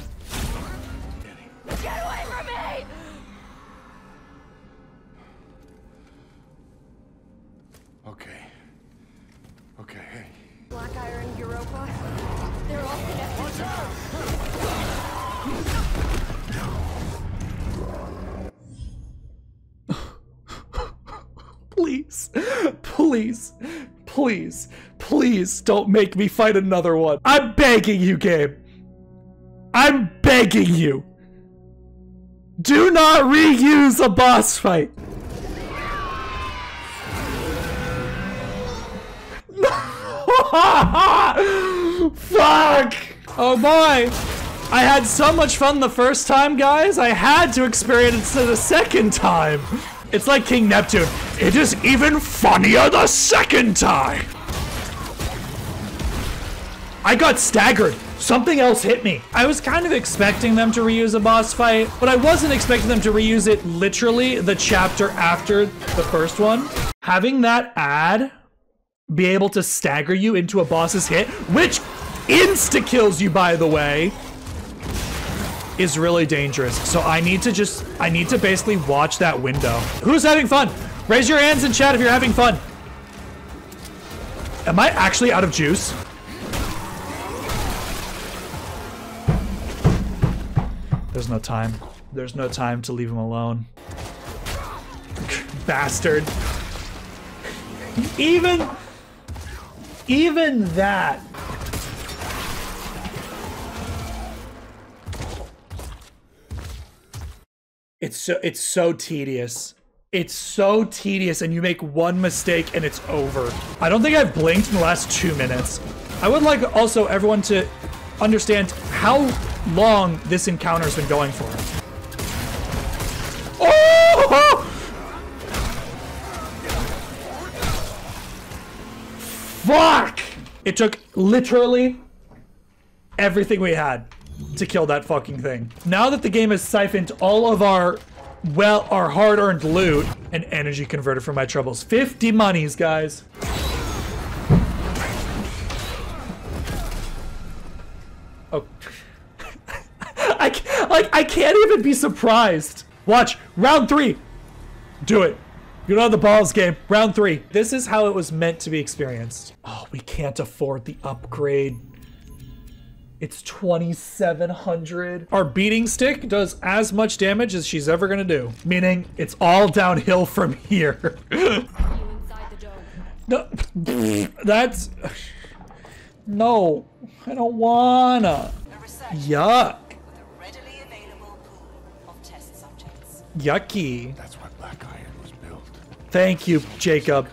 Please, please don't make me fight another one. I'm begging you, game. I'm begging you. Do not reuse a boss fight. (laughs) Fuck! Oh boy! I had so much fun the first time, guys. I had to experience it a second time. It's like King Neptune. It is even funnier the second time. I got staggered. Something else hit me. I was kind of expecting them to reuse a boss fight, but I wasn't expecting them to reuse it literally the chapter after the first one. Having that ad be able to stagger you into a boss's hit, which insta kills you, by the way, is really dangerous. So I need to just, I need to basically watch that window. Who's having fun? Raise your hands in chat if you're having fun. Am I actually out of juice? There's no time. There's no time to leave him alone. (laughs) Bastard. Even, even that. It's so it's so tedious. It's so tedious and you make one mistake and it's over. I don't think I've blinked in the last two minutes. I would like also everyone to understand how long this encounter's been going for. Oh! Fuck! It took literally everything we had to kill that fucking thing. Now that the game has siphoned all of our, well, our hard-earned loot, and energy converter for my troubles. 50 monies, guys. Oh. (laughs) I, ca- like, I can't even be surprised. Watch, round three. Do it. You know the balls game. Round three. This is how it was meant to be experienced. Oh, we can't afford the upgrade. It's 2700. Our beating stick does as much damage as she's ever gonna do. Meaning, it's all downhill from here. Inside the dome. no, (laughs) that's... No, I don't wanna. Yuck. with a readily available pool of test subjects. Yucky. That's why Black Iron was built. Thank you, Jacob.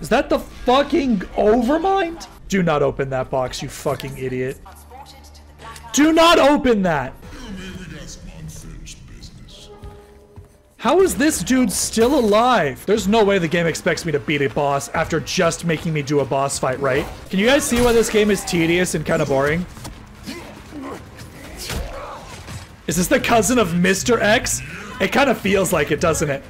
Is that the fucking Overmind? Do not open that box, you fucking idiot. Do not open that! How is this dude still alive? There's no way the game expects me to beat a boss after just making me do a boss fight, right? Can you guys see why this game is tedious and kind of boring? Is this the cousin of Mr. X? It kind of feels like it, doesn't it?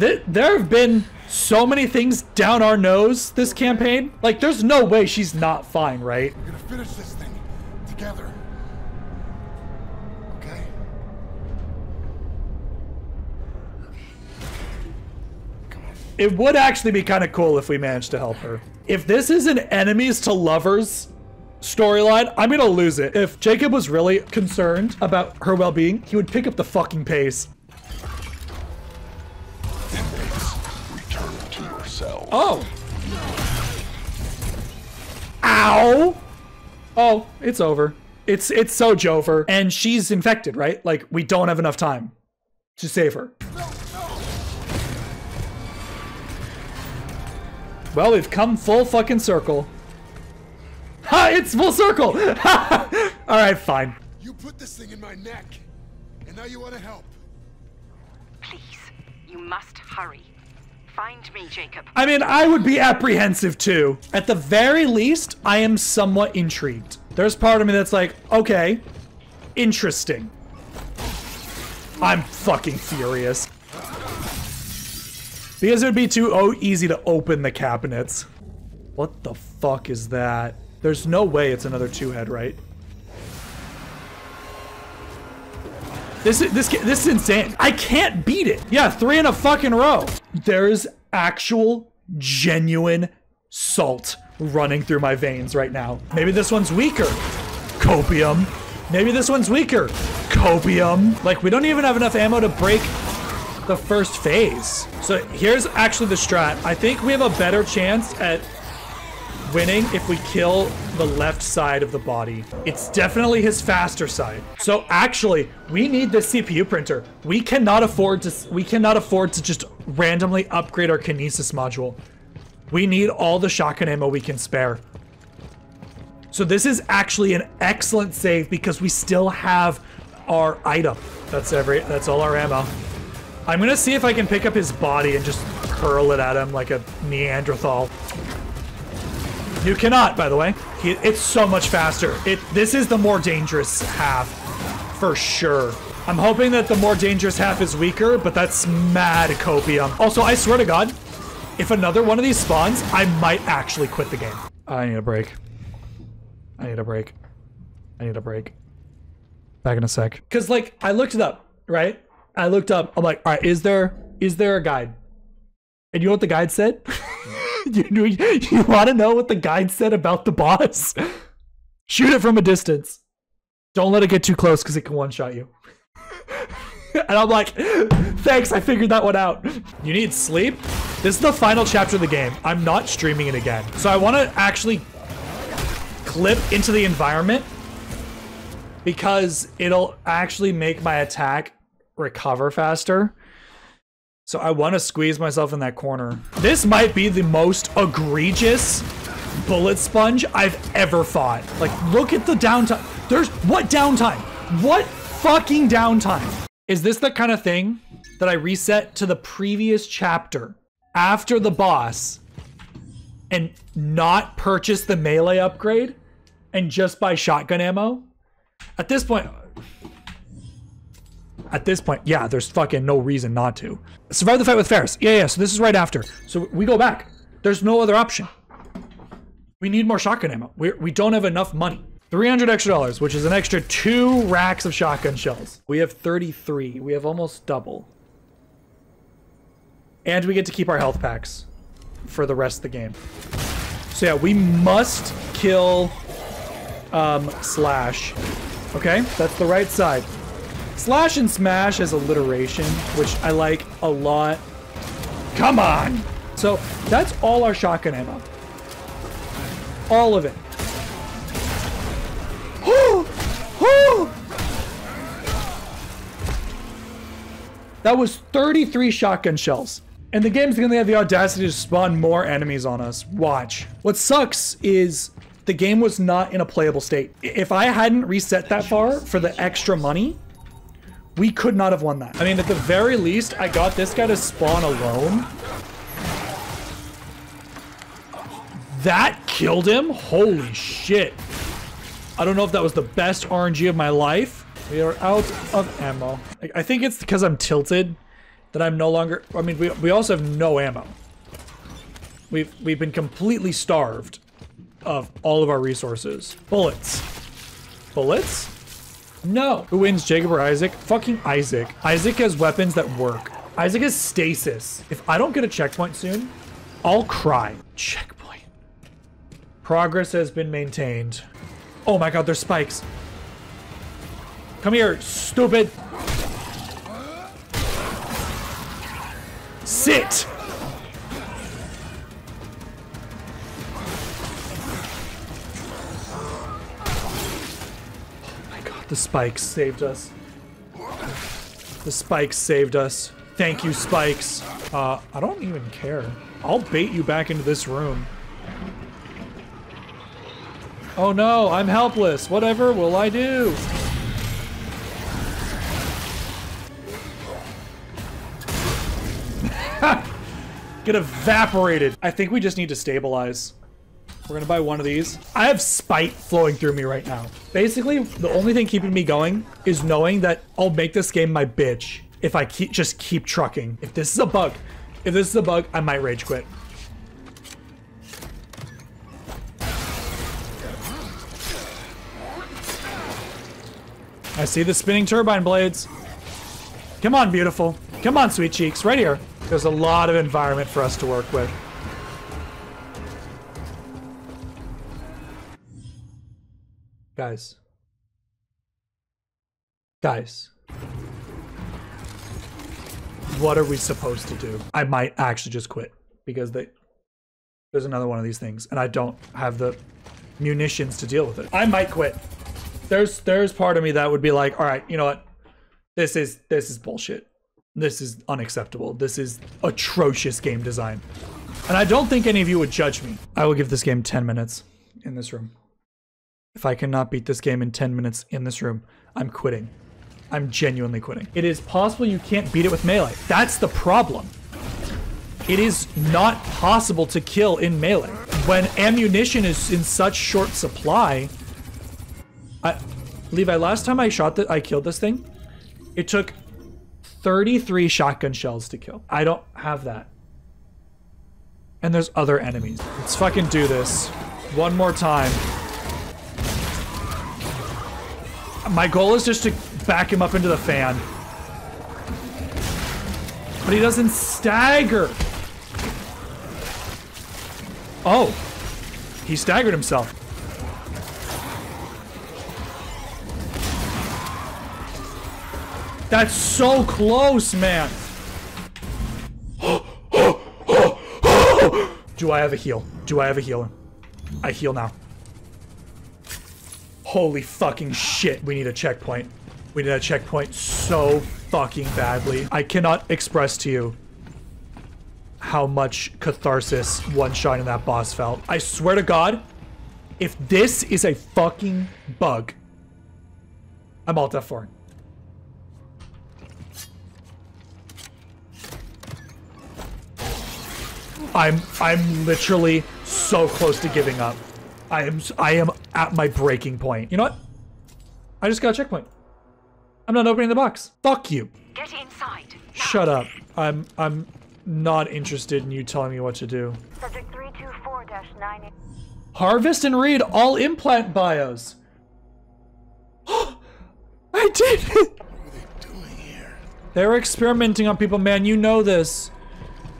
Th- there have been so many things down our nose this campaign. Like, there's no way she's not fine, right? We're gonna finish this thing together. Okay? It would actually be kind of cool if we managed to help her. If this is an enemies to lovers storyline, I'm gonna lose it. If Jacob was really concerned about her well-being, he would pick up the fucking pace. Yourself. Oh. Ow. Oh, it's over. It's it's so Jover. And she's infected, right? Like, we don't have enough time to save her. Well, we've come full fucking circle. Ha! It's full circle! (laughs) Alright, fine. You put this thing in my neck, and now you want to help. Please, you must hurry. Find me, Jacob. I mean, I would be apprehensive too. At the very least, I am somewhat intrigued. There's part of me that's like, okay, interesting. I'm fucking furious. Because it would be too o easy to open the cabinets. What the fuck is that? There's no way it's another two-head, right? This is this this is insane. I can't beat it. Yeah, three in a fucking row. There's actual genuine salt running through my veins right now. Maybe this one's weaker. Copium. Maybe this one's weaker. Copium. Like we don't even have enough ammo to break the first phase. So here's actually the strat. I think we have a better chance at winning if we kill the left side of the body. It's definitely his faster side. So actually, we need this CPU printer. We cannot afford to we cannot afford to just randomly upgrade our kinesis module. We need all the shotgun ammo we can spare. So this is actually an excellent save because we still have our item. That's every that's all our ammo. I'm gonna see if I can pick up his body and just hurl it at him like a Neanderthal. You cannot, by the way. He, it's so much faster. It This is the more dangerous half, for sure. I'm hoping that the more dangerous half is weaker, but that's mad copium. Also, I swear to God, if another one of these spawns, I might actually quit the game. I need a break. I need a break. I need a break. Back in a sec. Cause like I looked it up, right? I looked up. I'm like, all right, is there is there a guide? And you know what the guide said? (laughs) (laughs) you, you want to know what the guide said about the boss? Shoot it from a distance. Don't let it get too close because it can one shot you. (laughs) and I'm like, thanks, I figured that one out. You need sleep? This is the final chapter of the game. I'm not streaming it again. So I want to actually clip into the environment because it'll actually make my attack recover faster. So I want to squeeze myself in that corner. This might be the most egregious bullet sponge I've ever fought. Like, look at the downtime. There's what downtime? What fucking downtime? Is this the kind of thing that I reset to the previous chapter after the boss and not purchase the melee upgrade and just buy shotgun ammo? At this point, at this point, yeah, there's fucking no reason not to. Survive the fight with Ferris. Yeah, yeah, so this is right after. So we go back. There's no other option. We need more shotgun ammo. We're, we don't have enough money. 300 extra dollars, which is an extra two racks of shotgun shells. We have 33. We have almost double. And we get to keep our health packs for the rest of the game. So yeah, we must kill um, Slash. Okay, that's the right side. Slash and smash as alliteration, which I like a lot. Come on! So that's all our shotgun ammo. All of it. that was 33 shotgun shells. And the game's gonna have the audacity to spawn more enemies on us. Watch. What sucks is the game was not in a playable state. If I hadn't reset that far for the extra money, we could not have won that. I mean, at the very least, I got this guy to spawn alone. That killed him? Holy shit. I don't know if that was the best RNG of my life. We are out of ammo. I think it's because I'm tilted that I'm no longer. I mean, we we also have no ammo. We've we've been completely starved of all of our resources. Bullets. Bullets? No. Who wins, Jacob or Isaac? Fucking Isaac. Isaac has weapons that work. Isaac has stasis. If I don't get a checkpoint soon, I'll cry. Checkpoint. Progress has been maintained. Oh my god, there's spikes. Come here, stupid. Sit! The spikes saved us. The spikes saved us. Thank you, spikes. Uh, I don't even care. I'll bait you back into this room. Oh no, I'm helpless. Whatever will I do? (laughs) Get evaporated. I think we just need to stabilize. We're gonna buy one of these. I have spite flowing through me right now. Basically, the only thing keeping me going is knowing that I'll make this game my bitch if I keep just keep trucking. If this is a bug, if this is a bug, I might rage quit. I see the spinning turbine blades. Come on, beautiful. Come on, sweet cheeks. Right here. There's a lot of environment for us to work with. Guys. Guys. What are we supposed to do? I might actually just quit because they, there's another one of these things and I don't have the munitions to deal with it. I might quit. There's there's part of me that would be like, all right, you know what? This is this is bullshit. This is unacceptable. This is atrocious game design. And I don't think any of you would judge me. I will give this game 10 minutes in this room. If I cannot beat this game in 10 minutes in this room, I'm quitting. I'm genuinely quitting. It is possible you can't beat it with melee. That's the problem. It is not possible to kill in melee. When ammunition is in such short supply, I, Levi, last time I shot that, I killed this thing, it took 33 shotgun shells to kill. I don't have that. And there's other enemies. Let's fucking do this. One more time. My goal is just to back him up into the fan. But he doesn't stagger. Oh. He staggered himself. That's so close, man. (gasps) Do I have a heal? Do I have a heal? I heal now. Holy fucking shit, we need a checkpoint. We need a checkpoint so fucking badly. I cannot express to you how much catharsis one shot in that boss felt. I swear to God, if this is a fucking bug, I'm alt F4. I'm I'm literally so close to giving up. I am I am at my breaking point. You know what? I just got a checkpoint. I'm not opening the box. Fuck you. Get inside. Shut up. I'm I'm not interested in you telling me what to do. Subject 324-9. Harvest and read all implant bios. (gasps) I did it. They're experimenting on people, man. You know this.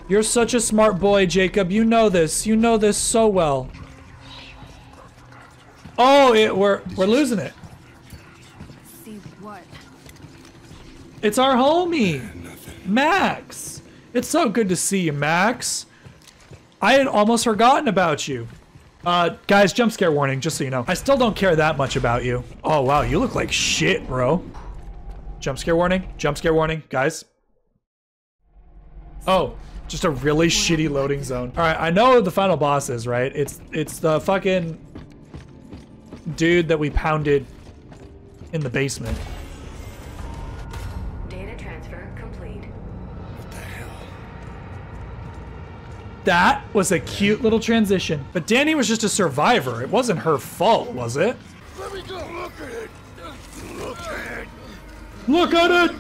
You're such a smart boy, Jacob. You know this. You know this so well. Oh, it, we're we're losing it. See what? It's our homie, Max. It's so good to see you, Max. I had almost forgotten about you. Uh, guys, jump scare warning, just so you know. I still don't care that much about you. Oh, wow, you look like shit, bro. Jump scare warning, jump scare warning, guys. Oh, just a really shitty loading zone. All right, I know the final boss is, right? It's it's the fucking dude that we pounded in the basement. Data transfer complete. That was a cute little transition. But Dani was just a survivor. It wasn't her fault, was it? Let me go. Look at it. Look at it. Look at it!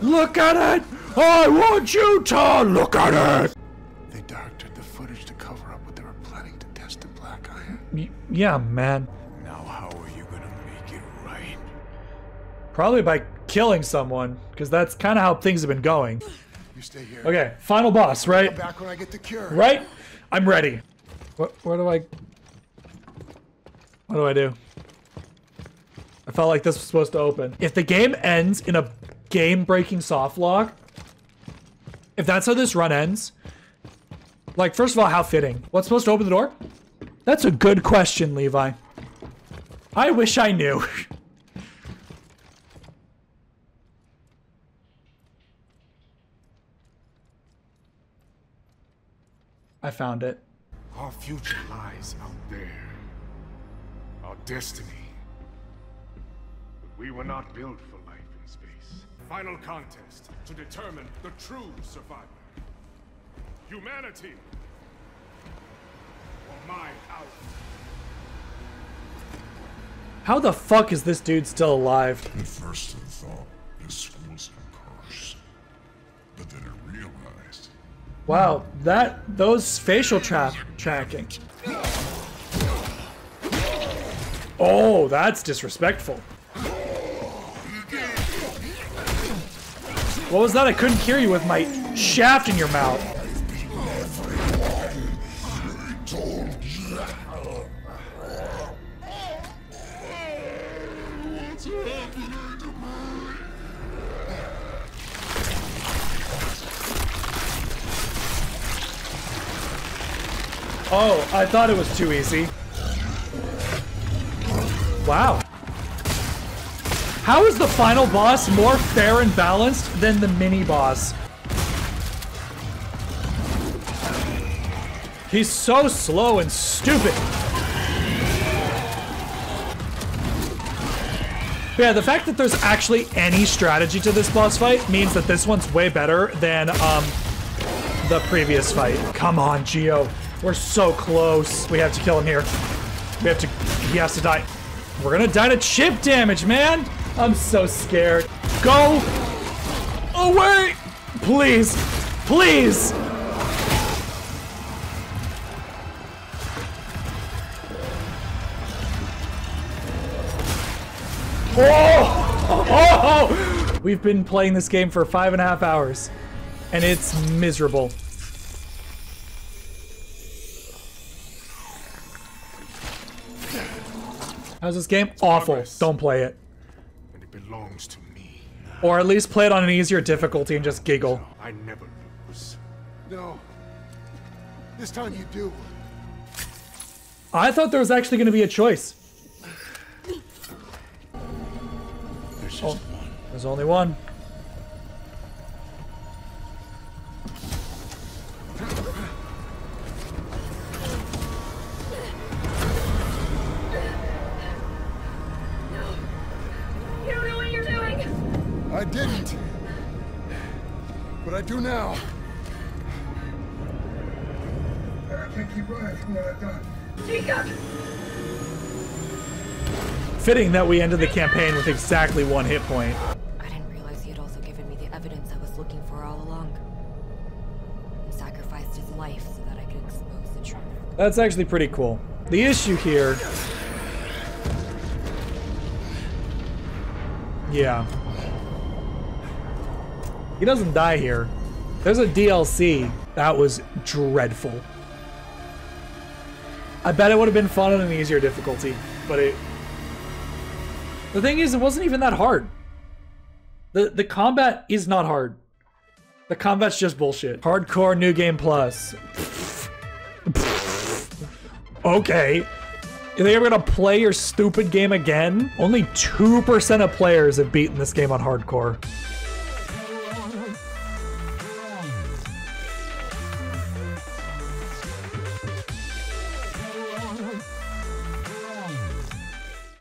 Look at it! I want you to look at it! They doctored the footage to cover up what they were planning to test the Black Iron. Y- yeah, man. Probably by killing someone, because that's kind of how things have been going. You stay here. Okay, final boss, right? Back when I get the cure. Right? I'm ready. What? Where do I? What do I do? I felt like this was supposed to open. If the game ends in a game-breaking soft lock, if that's how this run ends, like first of all, how fitting. What's supposed to open the door? That's a good question, Levi. I wish I knew. (laughs) I found it. Our future lies out there. Our destiny. But we were not built for life in space. Final contest to determine the true survivor. Humanity. Or my house. How the fuck is this dude still alive? At first I thought this was a curse. But then I realized Wow, that those facial trap tracking. Oh, that's disrespectful. What was that? I couldn't hear you with my shaft in your mouth. Oh, I thought it was too easy. Wow. How is the final boss more fair and balanced than the mini boss? He's so slow and stupid. But yeah, the fact that there's actually any strategy to this boss fight means that this one's way better than um, the previous fight. Come on, Geo. We're so close. We have to kill him here. We have to. He has to die. We're gonna die to chip damage, man. I'm so scared. Go away, please, please. Oh! (laughs) oh! We've been playing this game for five and a half hours, and it's miserable. How's this game? Awful. Don't play it. And it belongs to me. Or at least play it on an easier difficulty and just giggle. I never lose. No. This time you do. I thought there was actually going to be a choice. There's oh, just Oh. one. There's only one. Didn't. But I do now. I can't keep running from what I've done. Jacob! Fitting that we ended the campaign with exactly one hit point. I didn't realize he had also given me the evidence I was looking for all along. He sacrificed his life so that I could expose the truth. That's actually pretty cool. The issue here. Yeah. He doesn't die here. There's a DLC that was dreadful. I bet it would have been fun on an easier difficulty, but it. The thing is, it wasn't even that hard. The the combat is not hard. The combat's just bullshit. Hardcore New Game Plus. (laughs) Okay. You think I'm gonna play your stupid game again? Only 2% of players have beaten this game on hardcore.